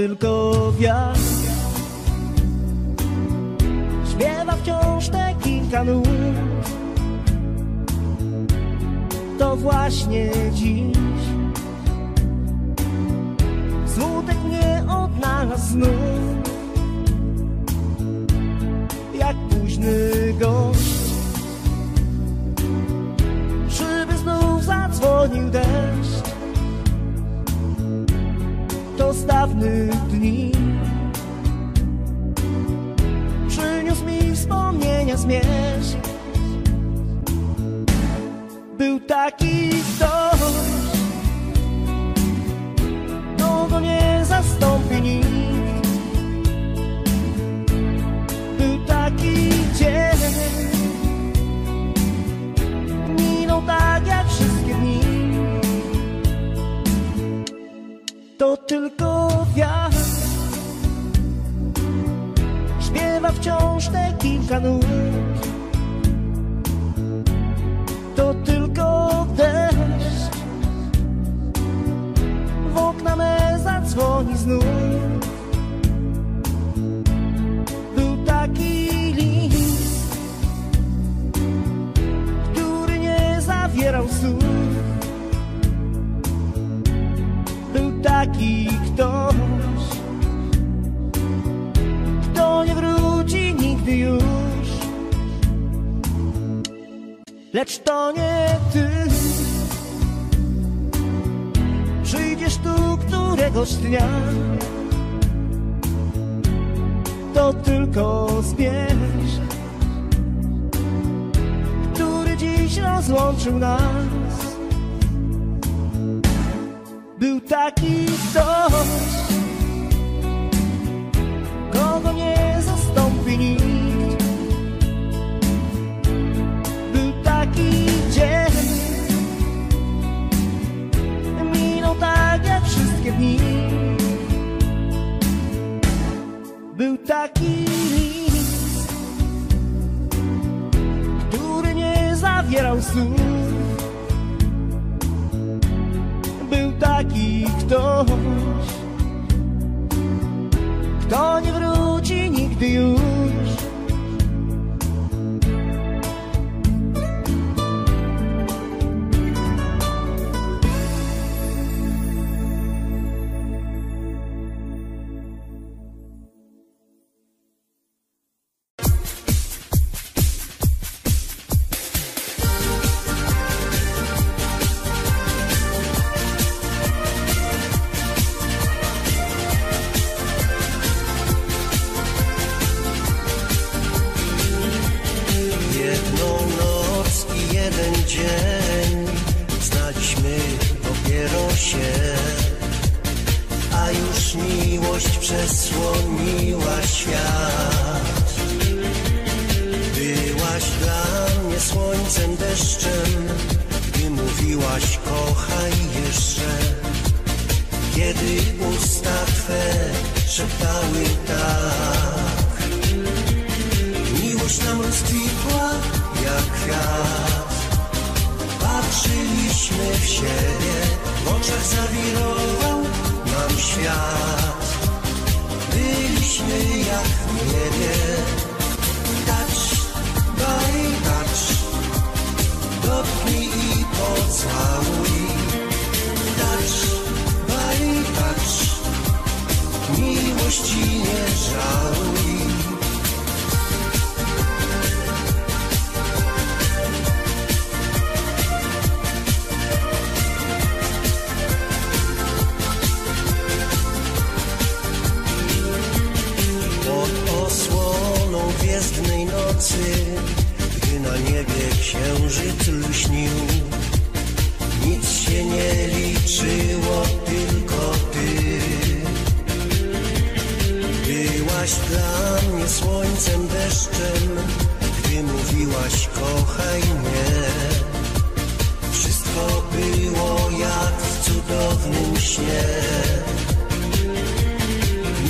S8: tylko wiatr Śpiewa wciąż te kilka nut To właśnie dziś. Smutek mnie odnalazł znów. Jak późny gość.
S4: pies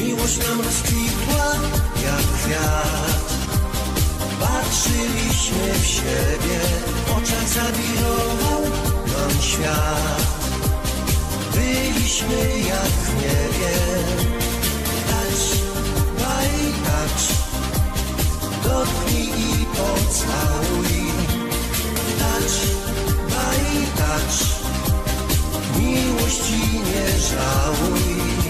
S4: Miłość nam rozkwitła jak kwiat Patrzyliśmy w siebie W oczach zawirował nam świat. Byliśmy jak w niebie. Touch by touch Dotknij i pocałuj. Touch by touch Miłości nie żałuj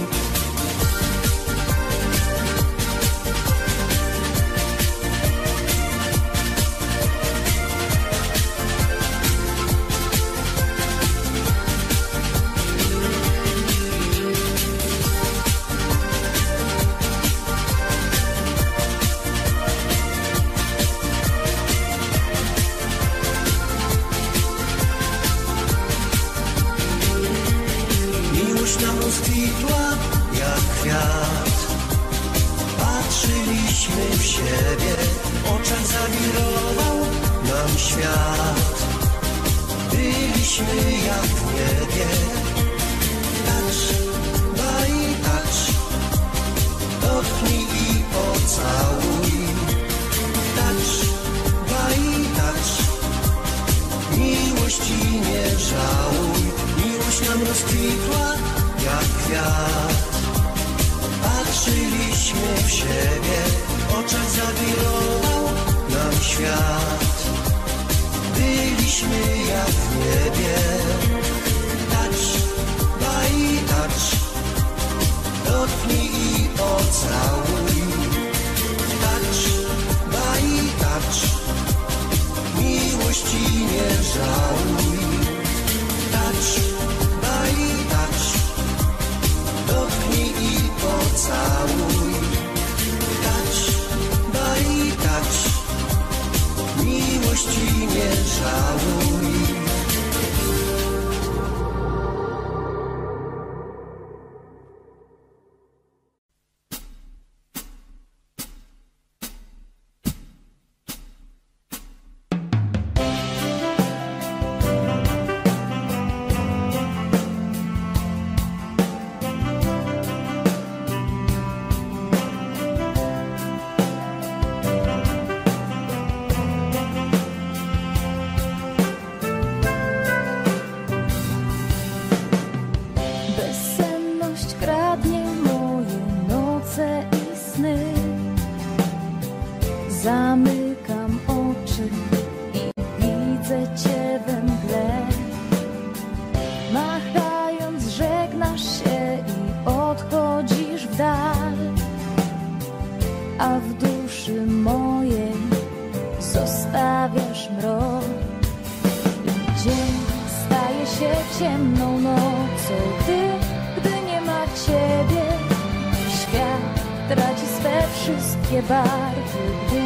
S2: barwy, gdy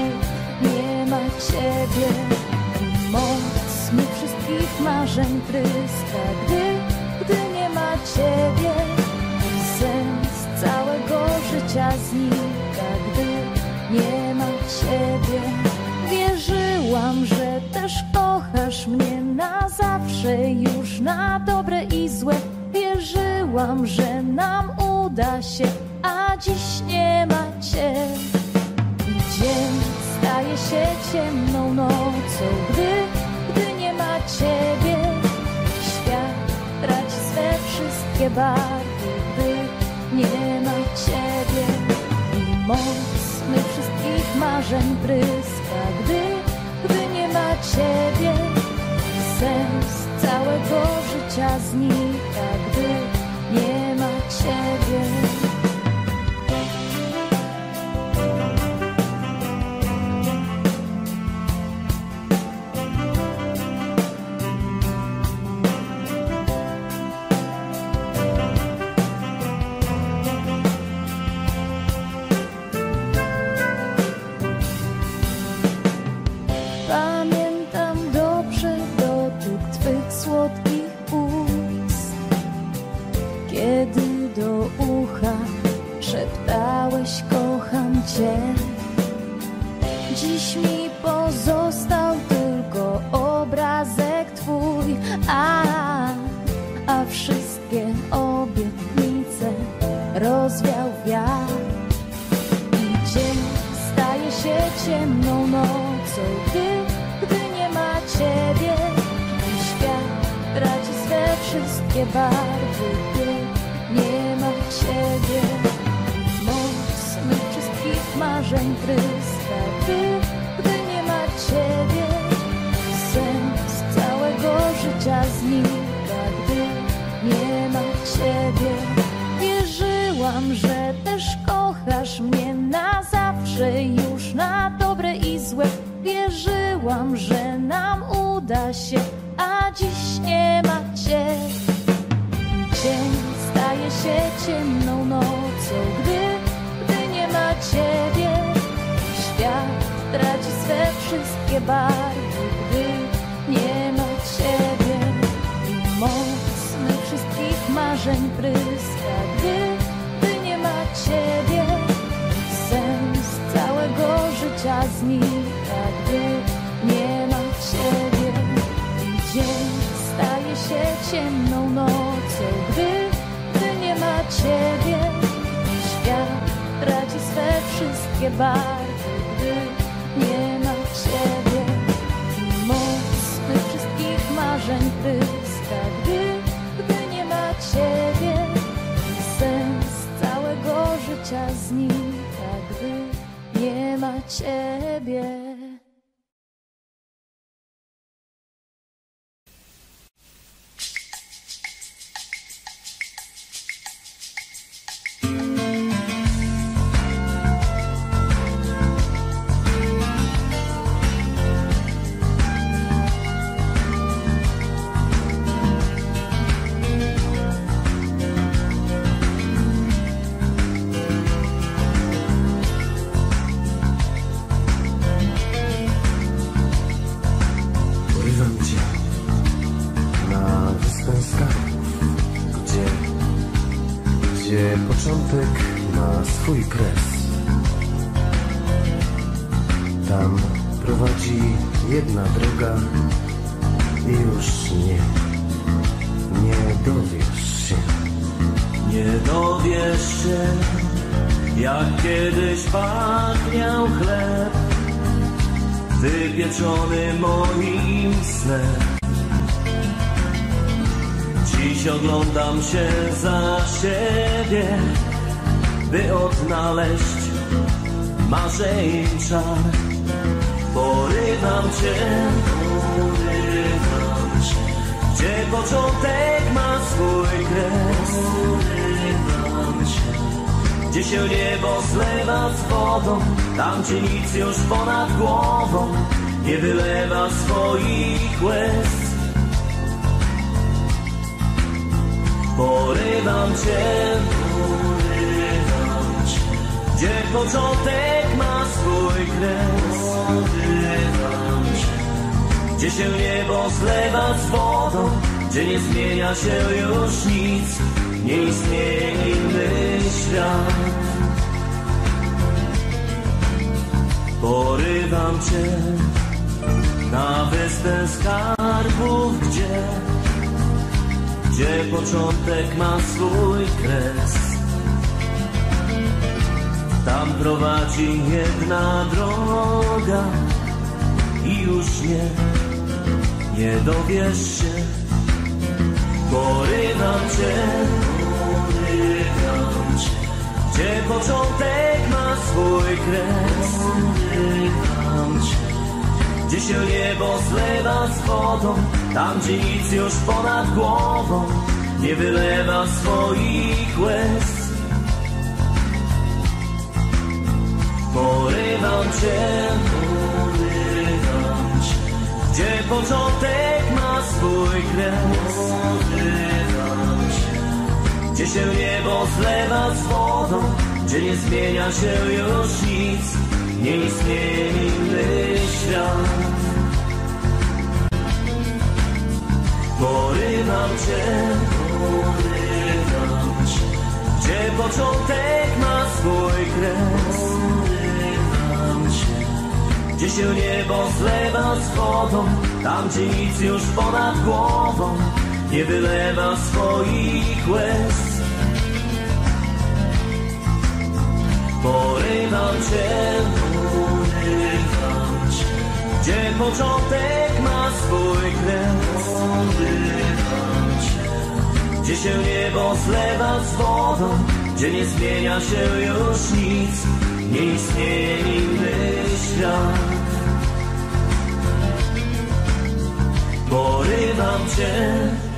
S2: nie ma ciebie. Moc mi wszystkich marzeń tryska, gdy, gdy nie ma ciebie. Sens całego życia znika, gdy nie ma ciebie. Wierzyłam, że też kochasz mnie na zawsze, już na dobre i złe. Wierzyłam, że nam uda się, a dziś nie ma cię. I dzień staje się ciemną nocą, gdy, gdy nie ma ciebie. Świat traci swe wszystkie barwy, gdy nie ma ciebie. I moc mych wszystkich marzeń pryska, gdy, gdy nie ma ciebie. Sens całego życia znika, gdy nie ma ciebie.
S7: Oglądam się za siebie, by odnaleźć marzeń czar. Porywam cię, porywam cię, gdzie początek ma swój kres. Porywam cię, gdzie się niebo zlewa z wodą, tam gdzie nic już ponad głową nie wylewa swoich łez. Porywam cię, porywam cię, gdzie początek ma swój kres. Porywam cię, gdzie się niebo zlewa z wodą, gdzie nie zmienia się już nic, nie istnieje inny świat. Porywam cię na wyspę skarbów, gdzie, gdzie początek ma swój kres. Tam prowadzi jedna droga i już nie, nie dowiesz się. Porywam cię, porywam cię, gdzie początek ma swój kres. Porywam cię, gdzie się niebo zlewa z wodą, tam gdzie nic już ponad głową nie wylewa swoich łez. Porywam cię, porywam cię, gdzie początek ma swój kres. Porywam cię, gdzie się niebo zlewa z wodą, gdzie nie zmienia się już nic, nie istnieje inny świat. Porywam cię, porywam cię, gdzie początek ma swój kres. Porywam cię, gdzie się niebo zlewa z wodą, tam gdzie nic już ponad głową nie wylewa swoich łez. Porywam cię, porywam cię, gdzie początek ma swój kres. Gdzie się niebo zlewa z wodą, gdzie nie zmienia się już nic,
S1: nie istnieje inny świat. Porywam cię.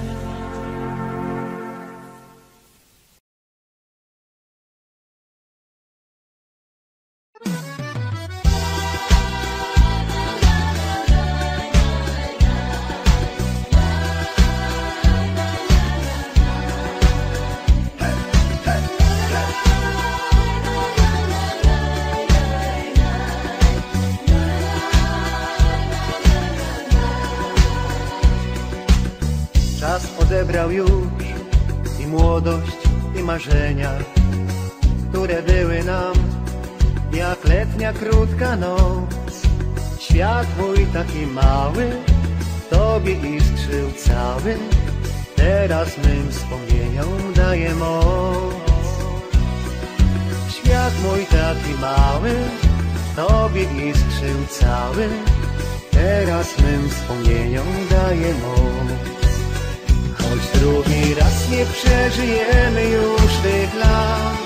S13: Przeżyjemy już tych lat,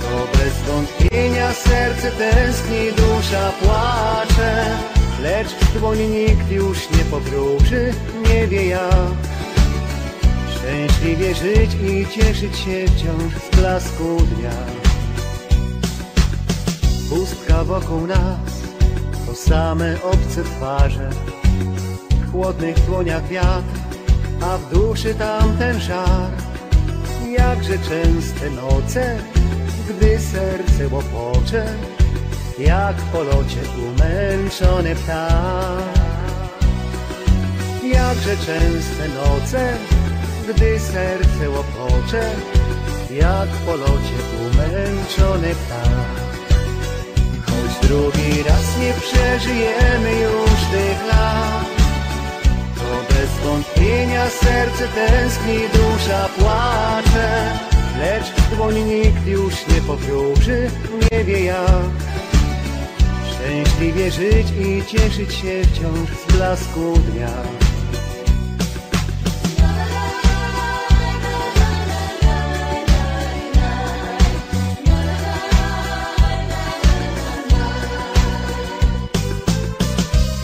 S13: to bez wątpienia serce tęskni, dusza płacze. Lecz w dłoni nikt już nie powróży, nie wie jak. Szczęśliwie żyć i cieszyć się wciąż z blasku dnia. Pustka wokół nas, to same obce twarze. W chłodnych dłoniach wiatr, a w duszy tamten żar. Jakże częste noce, gdy serce łopocze, jak w polocie umęczony ptak. Jakże częste noce, gdy serce łopocze, jak w polocie umęczony ptak. Choć drugi raz nie przeżyjemy już tych lat, bez wątpienia serce tęskni, dusza płacze. Lecz w nikt już nie powróży, nie wie jak. Szczęśliwie żyć i cieszyć się wciąż z blasku dnia.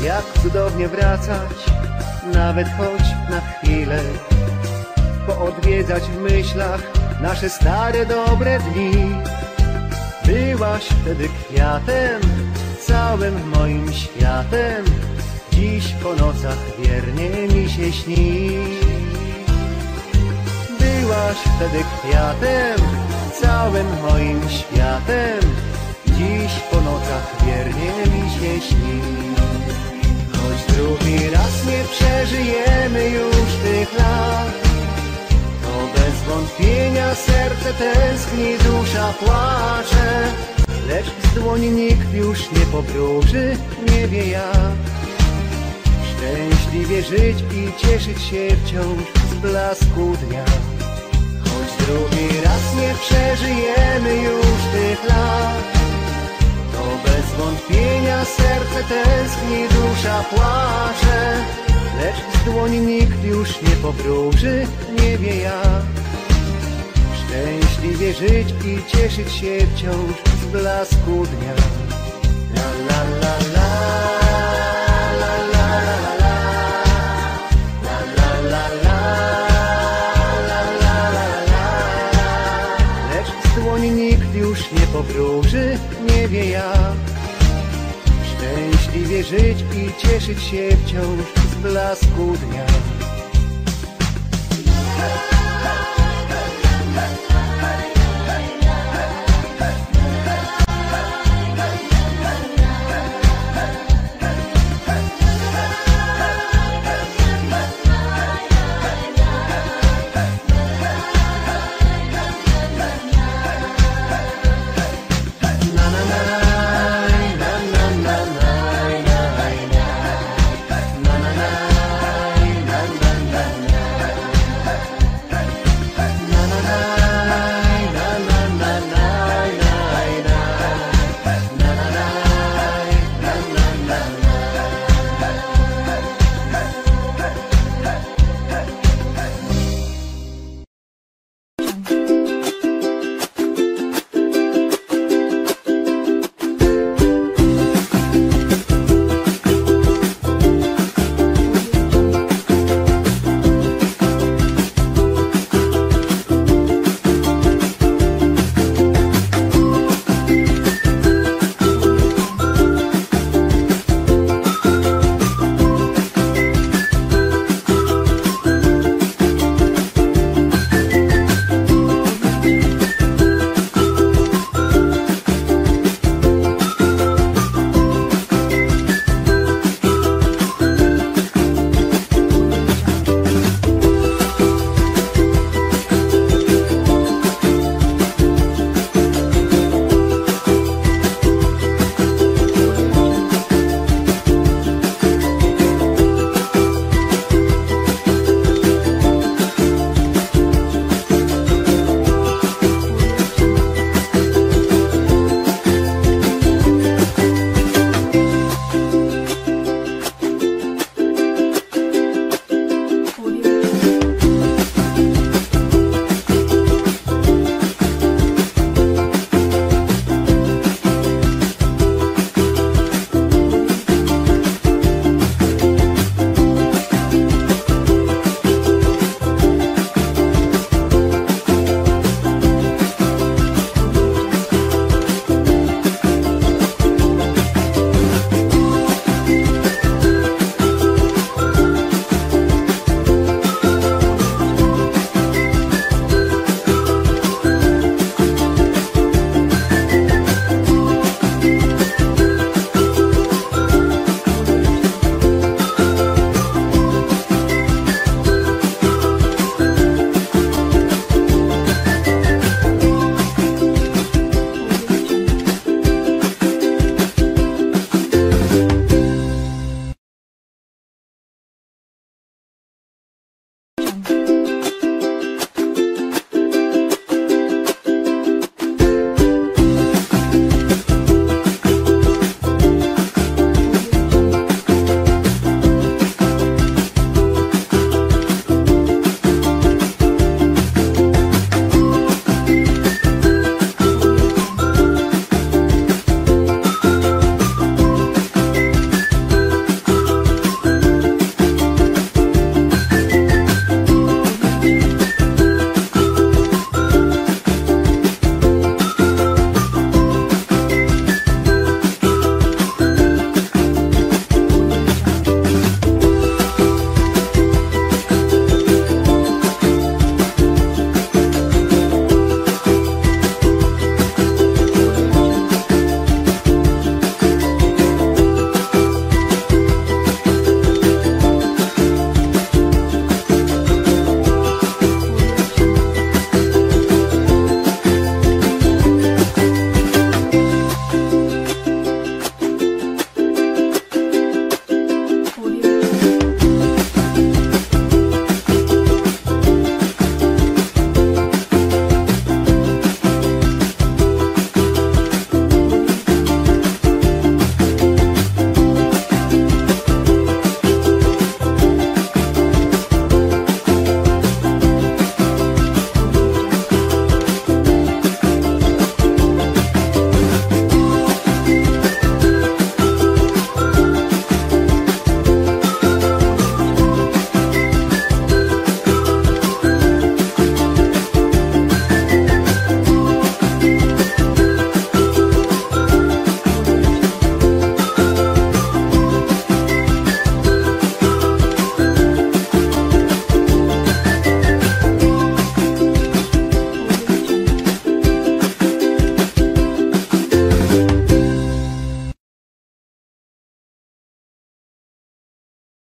S13: Jak cudownie wracać, nawet choć na chwilę, poodwiedzać w myślach nasze stare dobre dni. Byłaś wtedy kwiatem, całym moim światem, dziś po nocach wiernie mi się śni. Byłaś wtedy kwiatem, całym moim światem, dziś po nocach wiernie mi się śni. Drugi raz nie przeżyjemy już tych lat, to bez wątpienia serce tęskni, dusza płacze. Lecz z dłoni nikt już nie powróży, nie wie jak. Szczęśliwie żyć i cieszyć się wciąż z blasku dnia. Choć drugi raz nie przeżyjemy już tych lat, bez wątpienia serce tęskni, dusza płacze. Lecz z dłoni nikt już nie powróży, nie wie jak. Szczęśliwie żyć i cieszyć się wciąż z blasku dnia. La la. Żyć i cieszyć się wciąż z blasku dnia.